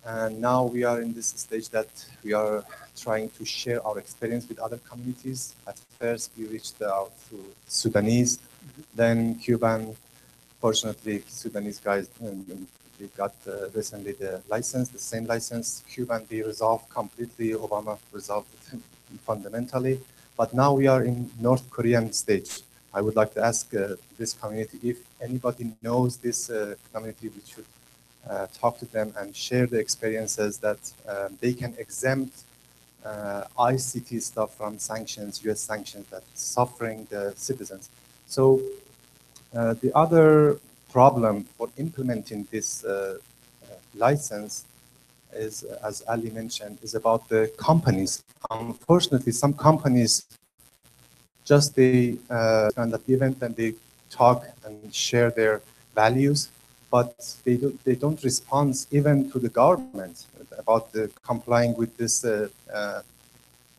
Speaker 12: And now we are in this stage that we are trying to share our experience with other communities. At first, we reached out to Sudanese, then Cuban. Fortunately, Sudanese guys, um, they got uh, recently the license, the same license. Cuban, they resolved completely. Obama resolved it fundamentally. But now we are in North Korean stage. I would like to ask uh, this community if anybody knows this uh, community, we should talk to them and share the experiences that um, they can exempt uh, ICT stuff from sanctions, US sanctions that suffering the citizens. So uh, the other problem for implementing this uh, uh, license is, as Ali mentioned, is about the companies. Unfortunately, some companies just they uh, stand at the event and they talk and share their values, but they don't, they don't respond even to the government about the complying with this uh, uh,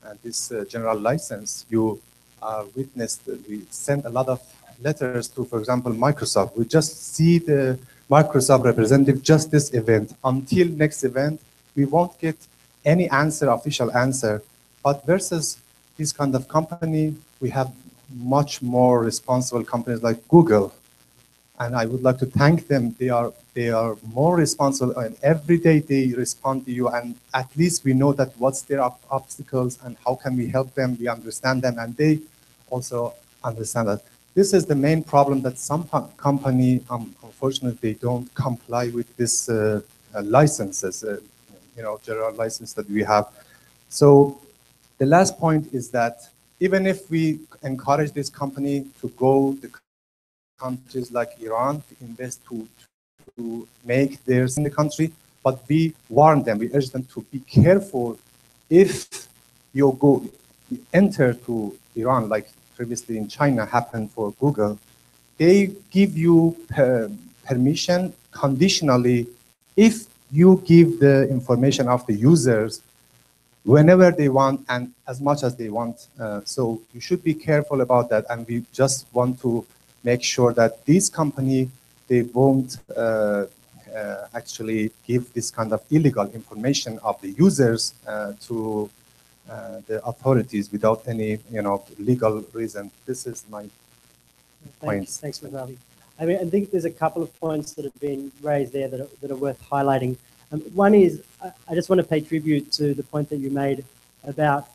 Speaker 12: uh, this uh, general license. You uh, witnessed we sent a lot of letters to, for example, Microsoft. We just see the Microsoft representative just this event. Until next event, we won't get any answer, official answer. But versus this kind of company, we have much more responsible companies like Google. And I would like to thank them. They are they are more responsible and every day they respond to you and at least we know that what's their ob- obstacles and how can we help them. We understand them and they also understand that. This is the main problem that some company, um, unfortunately, they don't comply with this uh, uh, licenses, uh, you know, general license that we have. So the last point is that even if we encourage this company to go to countries like Iran to invest to, to make theirs in the country, but we warn them, we urge them to be careful if you go enter to Iran, like previously in China happened for Google, they give you per- permission conditionally if you give the information of the users whenever they want and as much as they want. Uh, so you should be careful about that. And we just want to make sure that this company, they won't uh, uh, actually give this kind of illegal information of the users uh, to uh, the authorities without any, you know, legal reason. This is my
Speaker 1: Thanks,
Speaker 12: points.
Speaker 1: thanks, Mugabe. I mean, I think there's a couple of points that have been raised there that are, that are worth highlighting. Um, one is, I, I just want to pay tribute to the point that you made about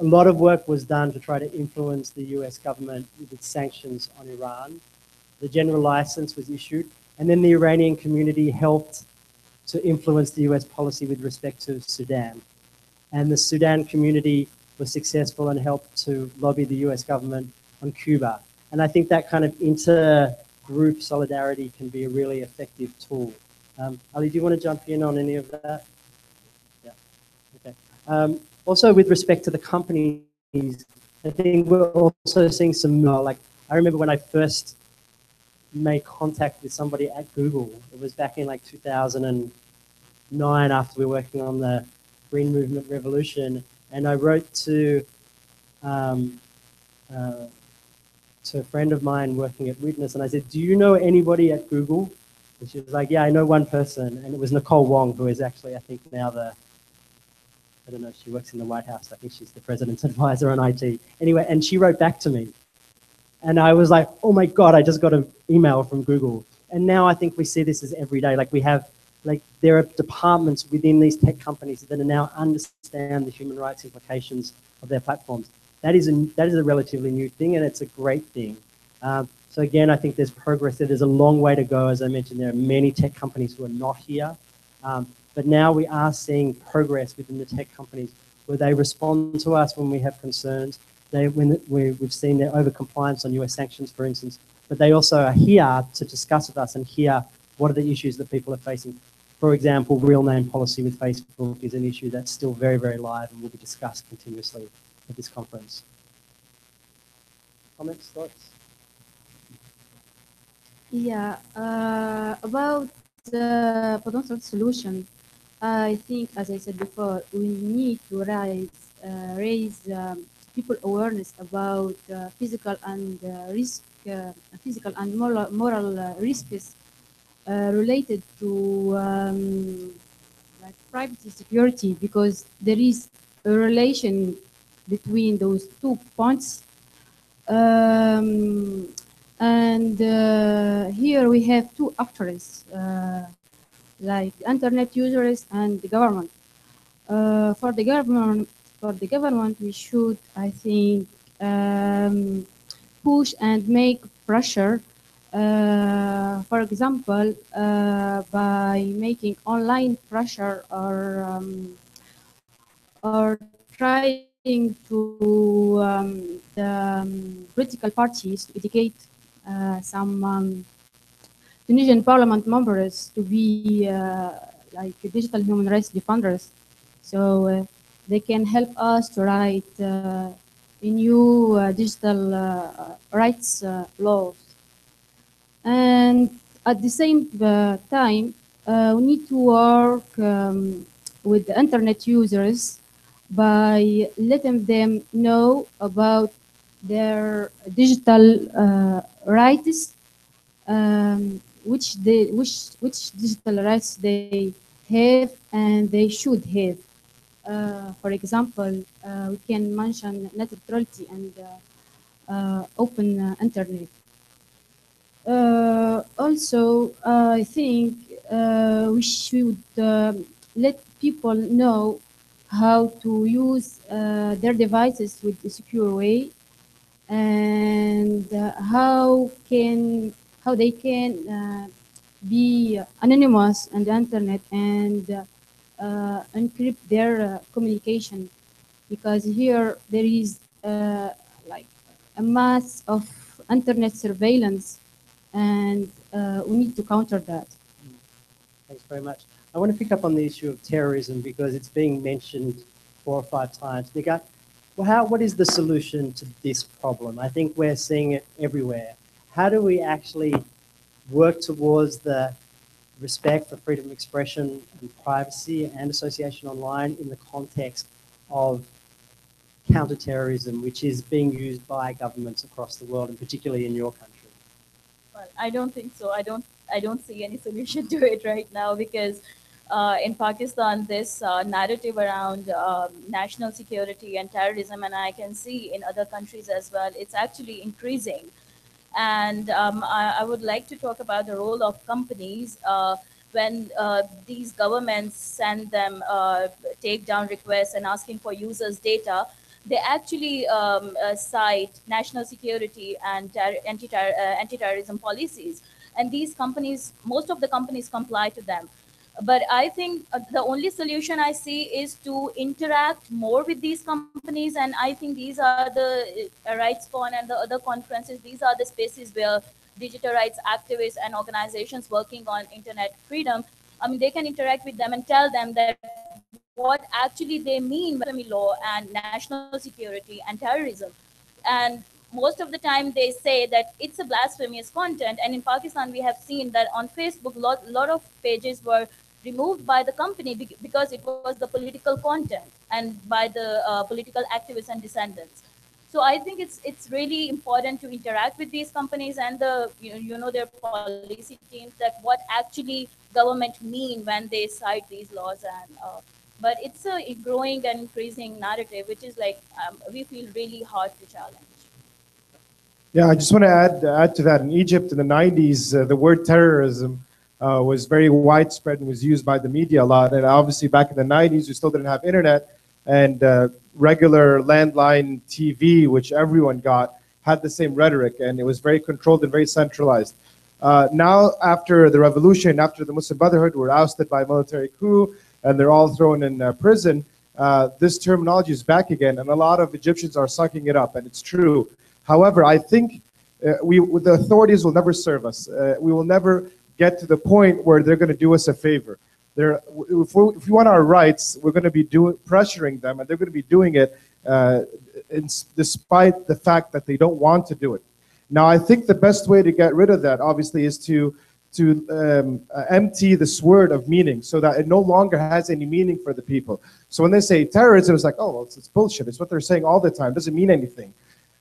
Speaker 1: a lot of work was done to try to influence the US government with its sanctions on Iran. The general license was issued, and then the Iranian community helped to influence the US policy with respect to Sudan. And the Sudan community was successful and helped to lobby the US government on Cuba. And I think that kind of inter-group solidarity can be a really effective tool. Um, Ali, do you want to jump in on any of that? Yeah. Okay. Um, also, with respect to the companies, I think we're also seeing some, uh, like, I remember when I first made contact with somebody at Google. It was back in like 2009 after we were working on the Green Movement Revolution. And I wrote to, um, uh, to a friend of mine working at Witness and I said, Do you know anybody at Google? And she was like, Yeah, I know one person. And it was Nicole Wong, who is actually, I think, now the I don't know, she works in the White House. I think she's the president's advisor on IT. Anyway, and she wrote back to me. And I was like, oh my God, I just got an email from Google. And now I think we see this as every day. Like we have, like there are departments within these tech companies that are now understand the human rights implications of their platforms. That is a, that is a relatively new thing and it's a great thing. Um, so again, I think there's progress. There's a long way to go. As I mentioned, there are many tech companies who are not here. Um, but now we are seeing progress within the tech companies where they respond to us when we have concerns. They, when we, we've seen their over-compliance on US sanctions, for instance, but they also are here to discuss with us and hear what are the issues that people are facing. For example, real name policy with Facebook is an issue that's still very, very live and will be discussed continuously at this conference. Comments, thoughts?
Speaker 5: Yeah, uh, about the potential solution, I think, as I said before, we need to raise, uh, raise um, people awareness about uh, physical and uh, risk, uh, physical and moral, moral uh, risks uh, related to um, like privacy security, because there is a relation between those two points. Um, and here we have two actors like internet users and the government. Uh, for the government, for the government, we should, I think, um, push and make pressure. Uh, for example, uh, by making online pressure or um, or trying to um, the um, political parties to educate uh, some um, Tunisian parliament members to be uh, like digital human rights defenders. So uh, they can help us to write uh, a new uh, digital uh, rights uh, laws. And at the same time, we need to work um, with the internet users by letting them know about their digital rights um, which they which which digital rights they have and they should have. Uh, for example, uh, we can mention net neutrality and uh, uh open uh, internet. Uh, also, I think we should let people know how to use their devices with a secure way and how can how they can uh, be anonymous on the internet and uh, encrypt their uh, communication because here there is like a mass of internet surveillance and we need to counter that.
Speaker 1: Thanks very much. I want to pick up on the issue of terrorism because it's being mentioned four or five times. Nighat, well, how, what is the solution to this problem? I think we're seeing it everywhere how do we actually work towards the respect for freedom of expression and privacy and association online in the context of counterterrorism, which is being used by governments across the world, and particularly in your country?
Speaker 10: Well, I don't think so. I don't. I don't see any solution to it right now because uh, in Pakistan, this uh, narrative around um, national security and terrorism, and I can see in other countries as well, it's actually increasing. And um, I, I, would like to talk about the role of companies uh, when uh, these governments send them uh, take down requests and asking for users' data. They actually um, uh, cite national security and anti-terrorism uh, policies. And these companies, most of the companies comply to them but i think uh, the only solution i see is to interact more with these companies. And i think these are the uh, RightsCon and the other conferences. These are the spaces where digital rights activists and organizations working on internet freedom i mean they can interact with them and tell them that what actually they mean by law and national security and terrorism. And most of the time they say that it's a blasphemous content. And in pakistan we have seen that on facebook lot lot of pages were removed by the company because it was the political content and by the uh, political activists and descendants so i think it's it's really important to interact with these companies and the you know, you know their policy teams that what actually government mean when they cite these laws and uh, but it's a growing and increasing narrative which is like um, we feel really hard to challenge
Speaker 3: Yeah, I just want to add add to that. In Egypt in the 90s, uh, the word terrorism uh, was very widespread and was used by the media a lot. And obviously, back in the 90s, we still didn't have internet, and uh, regular landline TV, which everyone got, had the same rhetoric, and it was very controlled and very centralized. Uh, now, after the revolution, after the Muslim Brotherhood were ousted by a military coup, and they're all thrown in uh, prison, uh, this terminology is back again, and a lot of Egyptians are sucking it up, and it's true. However, I think uh, we the authorities will never serve us. We will never get to the point where they're going to do us a favor. They're, if, we, if we want our rights, we're going to be doing pressuring them, and they're going to be doing it uh, in, despite the fact that they don't want to do it. Now, I think the best way to get rid of that, obviously, is to to um, uh, empty this word of meaning so that it no longer has any meaning for the people. So when they say terrorism, it's like, oh, well, it's, it's bullshit. It's what they're saying all the time. It doesn't mean anything.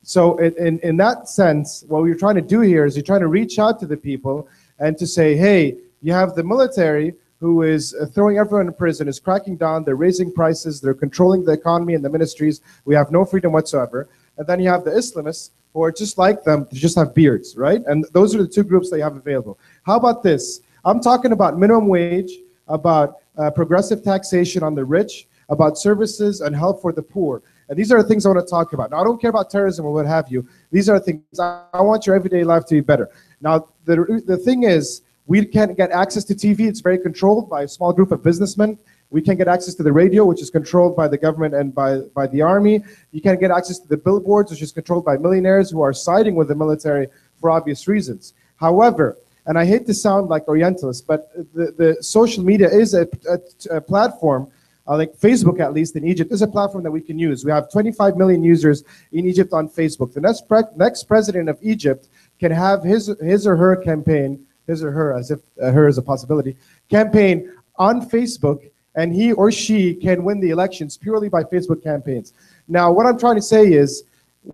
Speaker 3: So in, in, in that sense, what we're trying to do here is you're trying to reach out to the people and to say, hey, you have the military who is uh, throwing everyone in prison, is cracking down, they're raising prices, they're controlling the economy and the ministries. We have no freedom whatsoever. And then you have the Islamists who are just like them, they just have beards, right? And those are the two groups they have available. How about this? I'm talking about minimum wage, about uh, progressive taxation on the rich, about services and help for the poor. And these are the things I want to talk about. Now, I don't care about terrorism or what have you. These are the things I, I want your everyday life to be better. Now, the, the thing is, we can't get access to TV. It's very controlled by a small group of businessmen. We can't get access to the radio, which is controlled by the government and by, by the army. You can't get access to the billboards, which is controlled by millionaires who are siding with the military for obvious reasons. However, and I hate to sound like Orientalist, but the, the social media is a, a, a platform uh, like Facebook, at least in Egypt, is a platform that we can use. We have 25 million users in Egypt on Facebook. The next, pre- next president of Egypt can have his, his or her campaign, his or her, as if uh, her is a possibility, campaign on Facebook, and he or she can win the elections purely by Facebook campaigns. Now, what I'm trying to say is,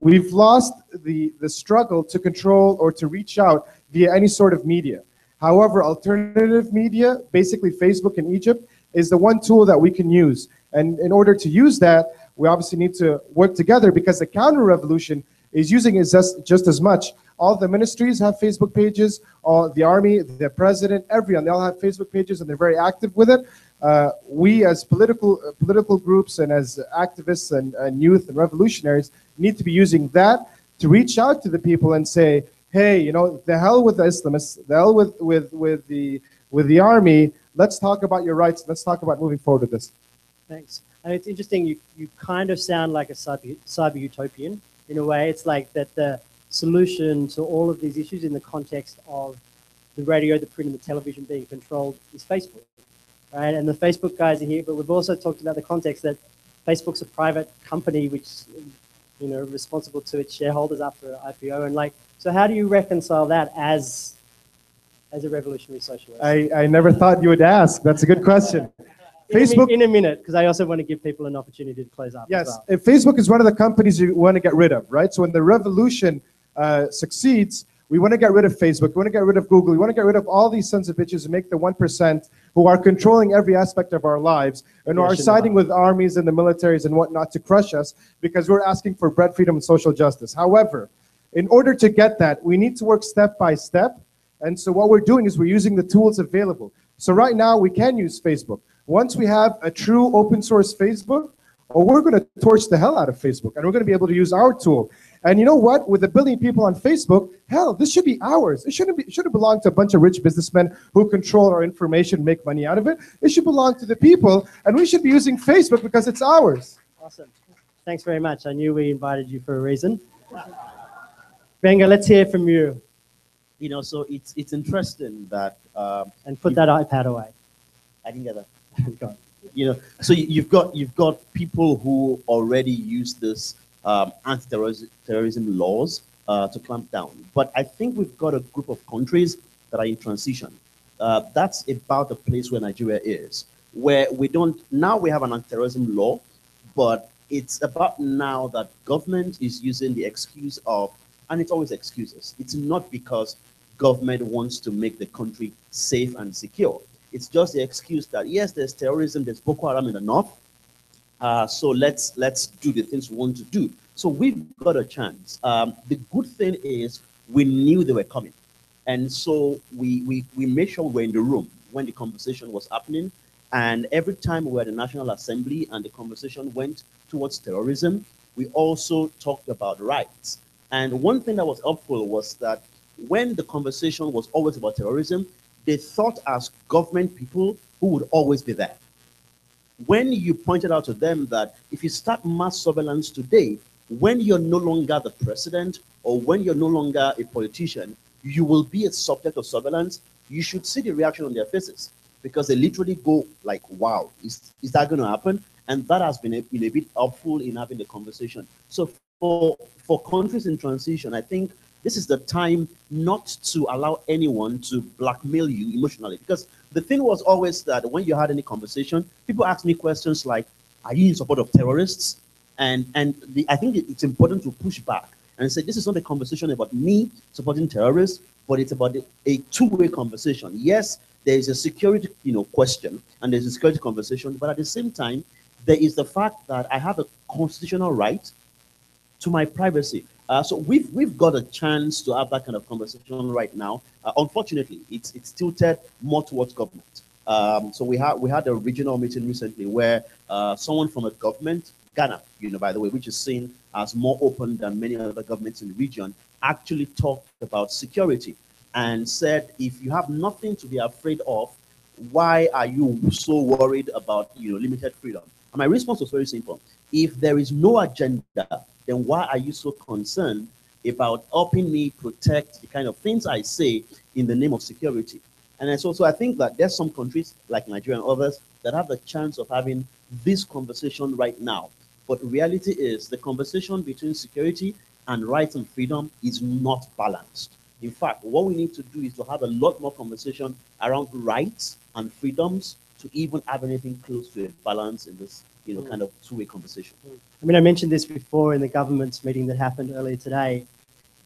Speaker 3: we've lost the, the struggle to control or to reach out via any sort of media. However, alternative media, basically Facebook in Egypt, is the one tool that we can use. And in order to use that, we obviously need to work together because the counter revolution is using it just, just as much. All the ministries have Facebook pages, all the army, the president, everyone, they all have Facebook pages and they're very active with it. Uh, we as political uh, political groups and as activists and, and youth and revolutionaries need to be using that to reach out to the people and say, hey, you know, the hell with the Islamists, the hell with, with, with, the, with the army, let's talk about your rights. Let's talk about moving forward with this.
Speaker 1: Thanks. And it's interesting, you, you kind of sound like a cyber, cyber utopian in a way. It's like that the solution to all of these issues in the context of the radio, the print, and the television being controlled is Facebook. Right? And the Facebook guys are here, but we've also talked about the context that Facebook's a private company which you know responsible to its shareholders after an IPO. And like, so how do you reconcile that as as a revolutionary socialist?
Speaker 3: I, I never thought you would ask. That's a good question.
Speaker 1: Facebook in a minute, because I also want to give people an opportunity to close up. as
Speaker 3: Yes,
Speaker 1: well.
Speaker 3: if Facebook is one of the companies you want to get rid of, right? So when the revolution uh, succeeds, we want to get rid of Facebook, we want to get rid of Google, we want to get rid of all these sons of bitches and make the 1% who are controlling every aspect of our lives and who are siding with armies and the militaries and whatnot to crush us because we're asking for bread, freedom, and social justice. However, in order to get that, we need to work step by step. And so what we're doing is we're using the tools available. So right now we can use Facebook. Once we have a true open source Facebook, or we're going to torch the hell out of Facebook and we're going to be able to use our tool. And you know what? With a billion people on Facebook, hell, this should be ours. It shouldn't be it should have belonged to a bunch of rich businessmen who control our information, make money out of it. It should belong to the people, and we should be using Facebook because it's ours.
Speaker 1: Awesome. Thanks very much. I knew we invited you for a reason. Gbenga, let's hear from you.
Speaker 4: You know, so it's it's interesting that um,
Speaker 1: And put that iPad away.
Speaker 4: I didn't get that. You know so you- you've got you've got people who already use this um, anti-terrorism terrorism laws uh, to clamp down. But I think we've got a group of countries that are in transition. Uh, that's about the place where Nigeria is, where we don't, now we have an anti-terrorism law, but it's about now that government is using the excuse of, and it's always excuses. It's not because government wants to make the country safe and secure. It's just the excuse that yes, there's terrorism, there's Boko Haram in the north, uh, so let's let's do the things we want to do. So we've got a chance. Um, the good thing is we knew they were coming, and so we we we made sure we were in the room when the conversation was happening. And every time we were at the National Assembly and the conversation went towards terrorism, we also talked about rights. And one thing that was helpful was that when the conversation was always about terrorism, they thought as government people who would always be there. When you pointed out to them that if you start mass surveillance today, when you're no longer the president or when you're no longer a politician, you will be a subject of surveillance, you should see the reaction on their faces because they literally go like, wow, is, is that going to happen? And that has been a, been a bit helpful in having the conversation. So for, for countries in transition, I think this is the time not to allow anyone to blackmail you emotionally. Because the thing was always that when you had any conversation, people ask me questions like, are you in support of terrorists? And, and the, I think it's important to push back and say, this is not a conversation about me supporting terrorists, but it's about a, a two-way conversation. Yes, there is a security you know, question and there's a security conversation, but at the same time, there is the fact that I have a constitutional right to my privacy. Uh, so we've we've got a chance to have that kind of conversation right now. Uh, unfortunately, it's it's tilted more towards government. Um, so we had we had a regional meeting recently where uh, someone from a government, Ghana, you know, by the way, which is seen as more open than many other governments in the region, actually talked about security and said, if you have nothing to be afraid of, why are you so worried about you know limited freedom? And my response was very simple. If there is no agenda then why are you so concerned about helping me protect the kind of things I say in the name of security? And so, so I think that there's some countries like Nigeria and others that have the chance of having this conversation right now. But reality is the conversation between security and rights and freedom is not balanced. In fact, what we need to do is to have a lot more conversation around rights and freedoms to even have anything close to a balance in this you know, mm. kind of two-way conversation. Mm.
Speaker 1: I mean, I mentioned this before in the government's meeting that happened earlier today,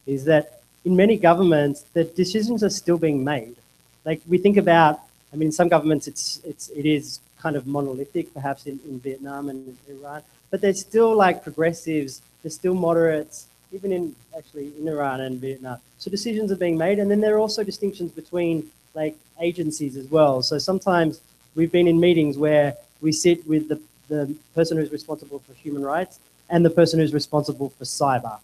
Speaker 1: is that in many governments, the decisions are still being made. Like we think about, I mean, in some governments, it's, it's, it is kind of monolithic, perhaps in, in Vietnam and Iran, but there's still like progressives, there's still moderates, even in actually in Iran and Vietnam. So decisions are being made, and then there are also distinctions between like agencies as well. So sometimes we've been in meetings where we sit with the the person who's responsible for human rights and the person who's responsible for cyber.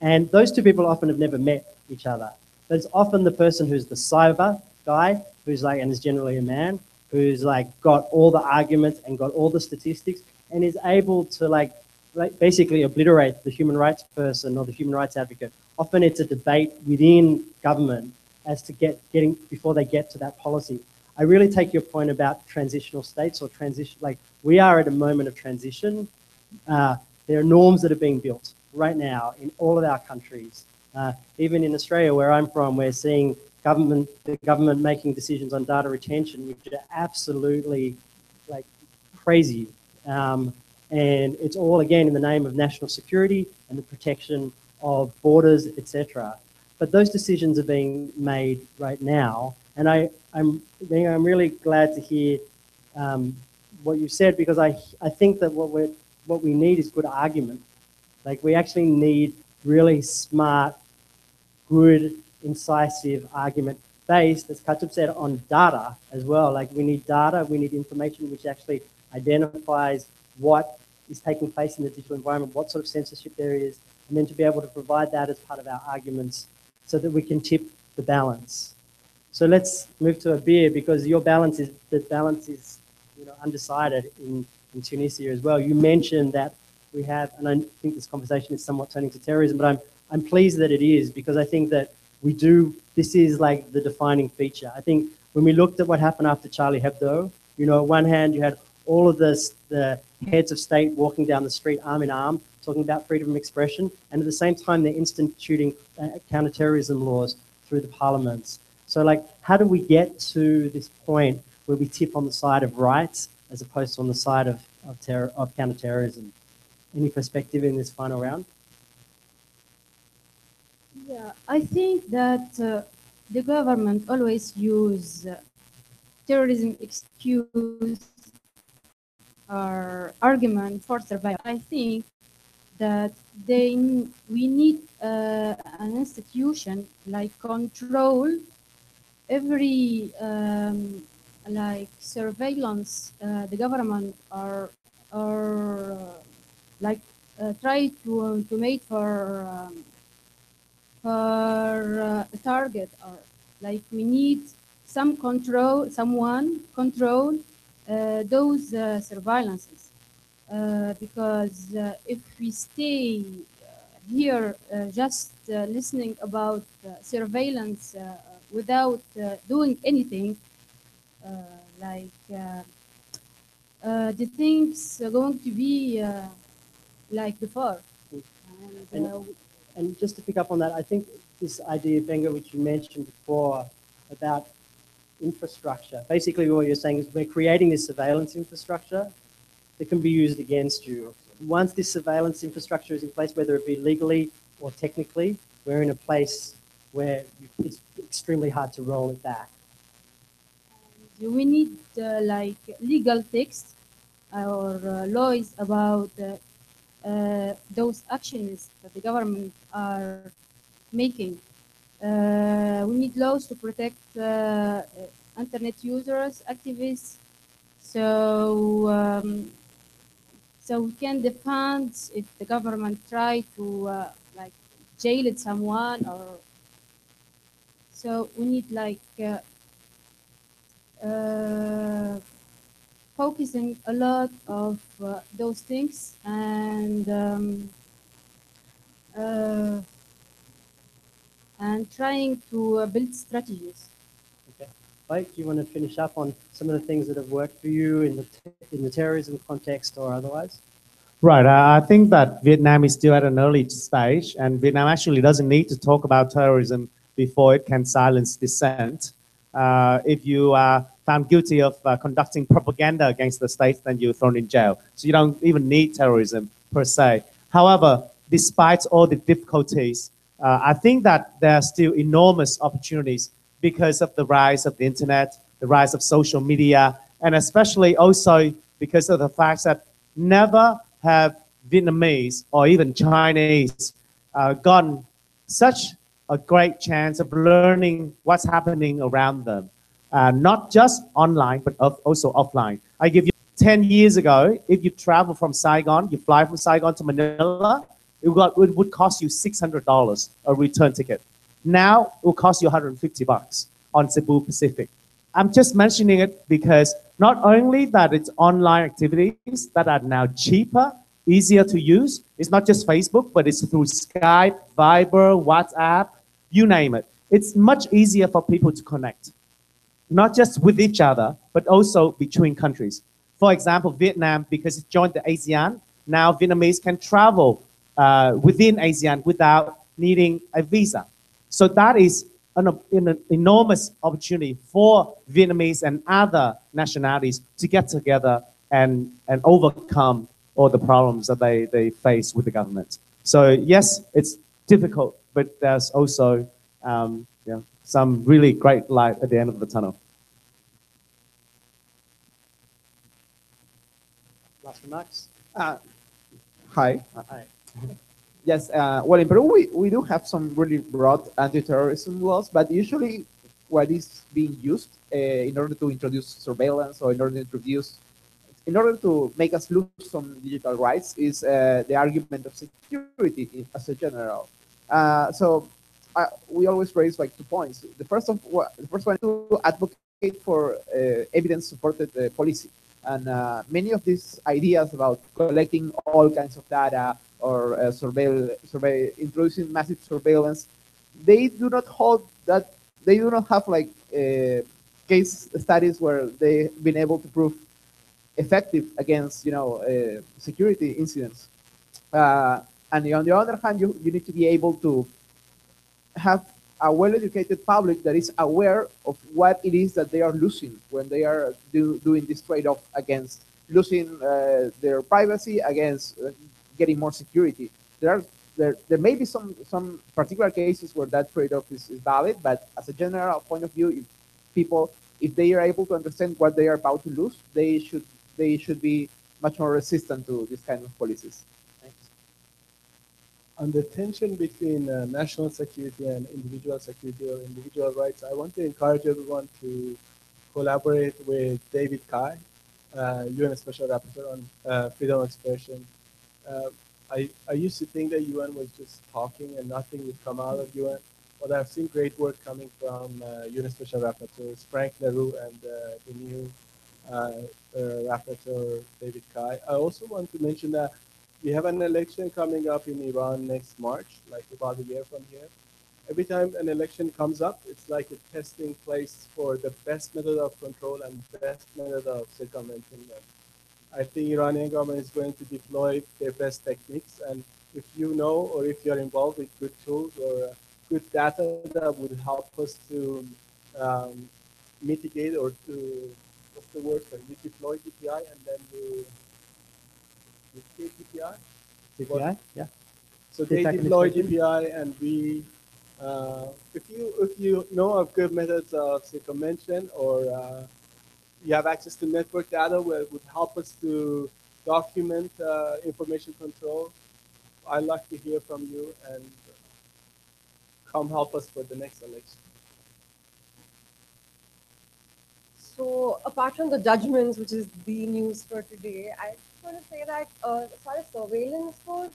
Speaker 1: And those two people often have never met each other. But it's often the person who's the cyber guy, who's like, and is generally a man, who's like got all the arguments and got all the statistics and is able to like, like basically obliterate the human rights person or the human rights advocate. Often it's a debate within government as to get getting before they get to that policy. I really take your point about transitional states or transition, like we are at a moment of transition. Uh, there are norms that are being built right now in all of our countries. Uh, even in Australia, where I'm from, we're seeing government, the government making decisions on data retention, which are absolutely like crazy. Um, and it's all again in the name of national security and the protection of borders, etc. But those decisions are being made right now, and I, I'm, I'm really glad to hear um, what you said because I, I think that what, we what we need is good argument. Like we actually need really smart, good, incisive argument based, as Kaustubh said, on data as well. Like we need data, we need information which actually identifies what is taking place in the digital environment, what sort of censorship there is, and then to be able to provide that as part of our arguments so that we can tip the balance. So let's move to Abir because your balance is the balance is you know undecided in, in Tunisia as well. You mentioned that we have, and I think this conversation is somewhat turning to terrorism, but I'm I'm pleased that it is because I think that we do. This is like the defining feature. I think when we looked at what happened after Charlie Hebdo, you know, on one hand you had all of this, the heads of state walking down the street arm in arm talking about freedom of expression, and at the same time, they're instituting uh, counterterrorism laws through the parliaments. So, like, how do we get to this point where we tip on the side of rights as opposed to on the side of, of, terror, of counterterrorism? Any perspective in this final round?
Speaker 5: Yeah, I think that uh, the government always use uh, terrorism excuse or argument for survival. I think that they we need uh, an institution like control every um, like surveillance uh, the government are or uh, like uh, try to to make for um, for uh, a target. Or like we need some control someone control uh, those uh, surveillances. Uh, because uh, if we stay uh, here uh, just uh, listening about uh, surveillance uh, without uh, doing anything uh, like uh, the things are going to be like before and, uh,
Speaker 1: And just to pick up on that, I think this idea, Gbenga, which you mentioned before about infrastructure, basically what you're saying is we're creating this surveillance infrastructure that can be used against you. Once this surveillance infrastructure is in place, whether it be legally or technically, we're in a place where it's extremely hard to roll it back.
Speaker 5: we need uh, like legal text or uh, laws about uh, uh, those actions that the government are making. Uh, we need laws to protect uh, internet users, activists, so um, so we can defend if the government try to like jail someone or so we need like uh, uh, focusing a lot of uh, those things and um, uh, and trying to uh, build strategies.
Speaker 1: Okay. Mike, do you want to finish up on some of the things that have worked for you in the, in the terrorism context or otherwise?
Speaker 6: Right. Uh, I think that Vietnam is still at an early stage, and Vietnam actually doesn't need to talk about terrorism before it can silence dissent. Uh, if you are found guilty of uh, conducting propaganda against the state, then you're thrown in jail. So you don't even need terrorism per se. However, despite all the difficulties, uh, I think that there are still enormous opportunities because of the rise of the internet, the rise of social media, and especially also because of the fact that never have Vietnamese or even Chinese uh, gotten such a great chance of learning what's happening around them, uh, not just online, but of, also offline. I give you 10 years ago, if you travel from Saigon, you fly from Saigon to Manila, it, got, it would cost you $600 a return ticket. Now it will cost you 150 bucks on Cebu Pacific. I'm just mentioning it because not only that it's online activities that are now cheaper, easier to use. It's not just Facebook, but it's through Skype, Viber, WhatsApp, you name it. It's much easier for people to connect, not just with each other, but also between countries. For example, Vietnam, because it joined the ASEAN, now Vietnamese can travel uh, within ASEAN without needing a visa. So that is an, an enormous opportunity for Vietnamese and other nationalities to get together and, and overcome all the problems that they, they face with the government. So yes, it's difficult, but there's also um, yeah, some really great light at the end of the tunnel.
Speaker 1: Last remarks?
Speaker 7: Uh, hi.
Speaker 1: Uh, hi.
Speaker 7: Yes, uh, well, in Peru, we, we do have some really broad anti-terrorism laws, but usually what is being used uh, in order to introduce surveillance or in order to introduce, in order to make us lose some digital rights is uh, the argument of security as a general. Uh, so uh, we always raise like two points. The first of the first one to advocate for uh, evidence-supported policy, and many of these ideas about collecting all kinds of data or surveil, survey, introducing massive surveillance, they do not hold that. They do not have like case studies where they've been able to prove effective against you know uh, security incidents. Uh, and on the other hand, you, you need to be able to have a well-educated public that is aware of what it is that they are losing when they are do, doing this trade-off against losing uh, their privacy against uh, getting more security. There are there, there may be some some particular cases where that trade-off is, is valid, but as a general point of view, if people if they are able to understand what they are about to lose, they should they should be much more resistant to this kind of policies.
Speaker 8: On the tension between uh, national security and individual security or individual rights, I want to encourage everyone to collaborate with David Kaye, uh, UN Special Rapporteur on uh, freedom of expression. Uh, I, I used to think that UN was just talking and nothing would come out of UN, but I've seen great work coming from uh, UN Special Rapporteurs, Frank LaRue and uh, the new uh, uh, Rapporteur David Kaye. I also want to mention that we have an election coming up in Iran next March, like about a year from here. Every time an election comes up, it's like a testing place for the best method of control and best method of circumventing them. I think Iranian government is going to deploy their best techniques, and if you know or if you're involved with good tools or uh, good data that would help us to um, mitigate or to what's the word for? You deploy DPI and then you mitigate DPI.
Speaker 1: DPI, yeah.
Speaker 8: So they
Speaker 1: Data
Speaker 8: deploy
Speaker 1: administration.
Speaker 8: DPI and we, uh, if you if you know of good methods of circumvention or uh, you have access to network data where it would help us to document uh, information control, I'd like to hear from you and come help us for the next election.
Speaker 9: So apart from the judgments, which is the news for today, I just want to say that uh, as far as surveillance goes,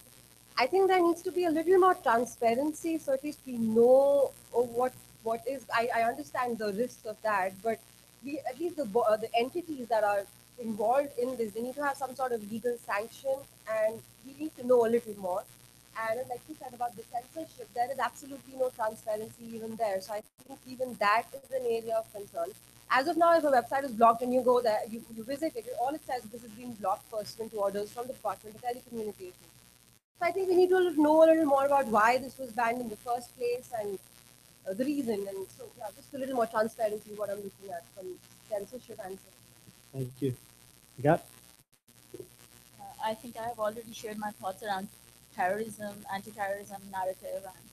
Speaker 9: I think there needs to be a little more transparency, so at least we know uh, what what is. I, I understand the risks of that, but we at least the uh, the entities that are involved in this, they need to have some sort of legal sanction, and we need to know a little more. And like you said about the censorship, there is absolutely no transparency even there. So I think even that is an area of concern. As of now, if a website is blocked and you go there, you, you visit it, all it says this is being blocked pursuant to orders from the Department of Telecommunications. So I think we need to know a little more about why this was banned in the first place and uh, the reason. And so, yeah, just a little more transparency what I'm looking at from censorship and
Speaker 1: Thank you. You got?
Speaker 10: Uh, I think I have already shared my thoughts around terrorism, anti-terrorism narrative, and,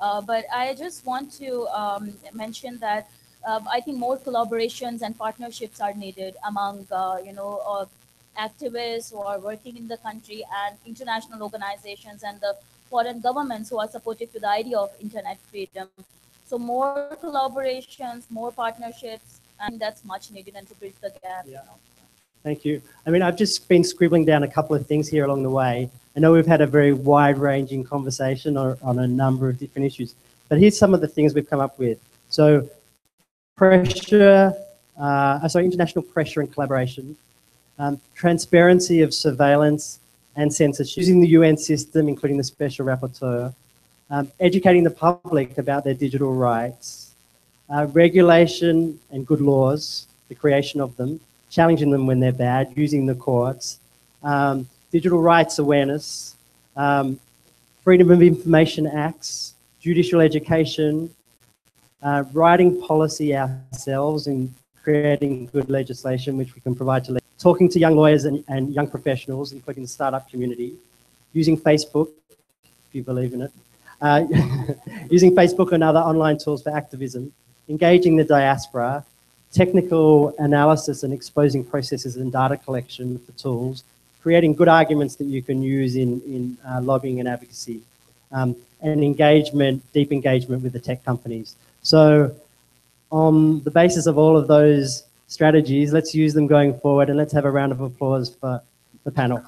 Speaker 10: uh, but I just want to um, mention that uh, I think more collaborations and partnerships are needed among uh, you know uh, activists who are working in the country and international organizations and the foreign governments who are supportive to the idea of internet freedom. So more collaborations, more partnerships, and that's much needed and to bridge the gap. You
Speaker 1: Yeah.
Speaker 10: know.
Speaker 1: Thank you. I mean, I've just been scribbling down a couple of things here along the way. I know we've had a very wide-ranging conversation on, on a number of different issues, but here's some of the things we've come up with. So, pressure, uh, sorry, international pressure and collaboration, um, transparency of surveillance and censorship, using the UN system, including the special rapporteur, um, educating the public about their digital rights, uh, regulation and good laws, the creation of them, challenging them when they're bad, using the courts, um, digital rights awareness, um, freedom of information acts, judicial education, uh, writing policy ourselves and creating good legislation which we can provide to talking to young lawyers and, and young professionals, including the startup community, using Facebook, if you believe in it, uh, using Facebook and other online tools for activism, engaging the diaspora, technical analysis and exposing processes and data collection for tools, creating good arguments that you can use in, in uh, lobbying and advocacy, um, and engagement, deep engagement with the tech companies. So on the basis of all of those strategies, let's use them going forward and let's have a round of applause for the panel.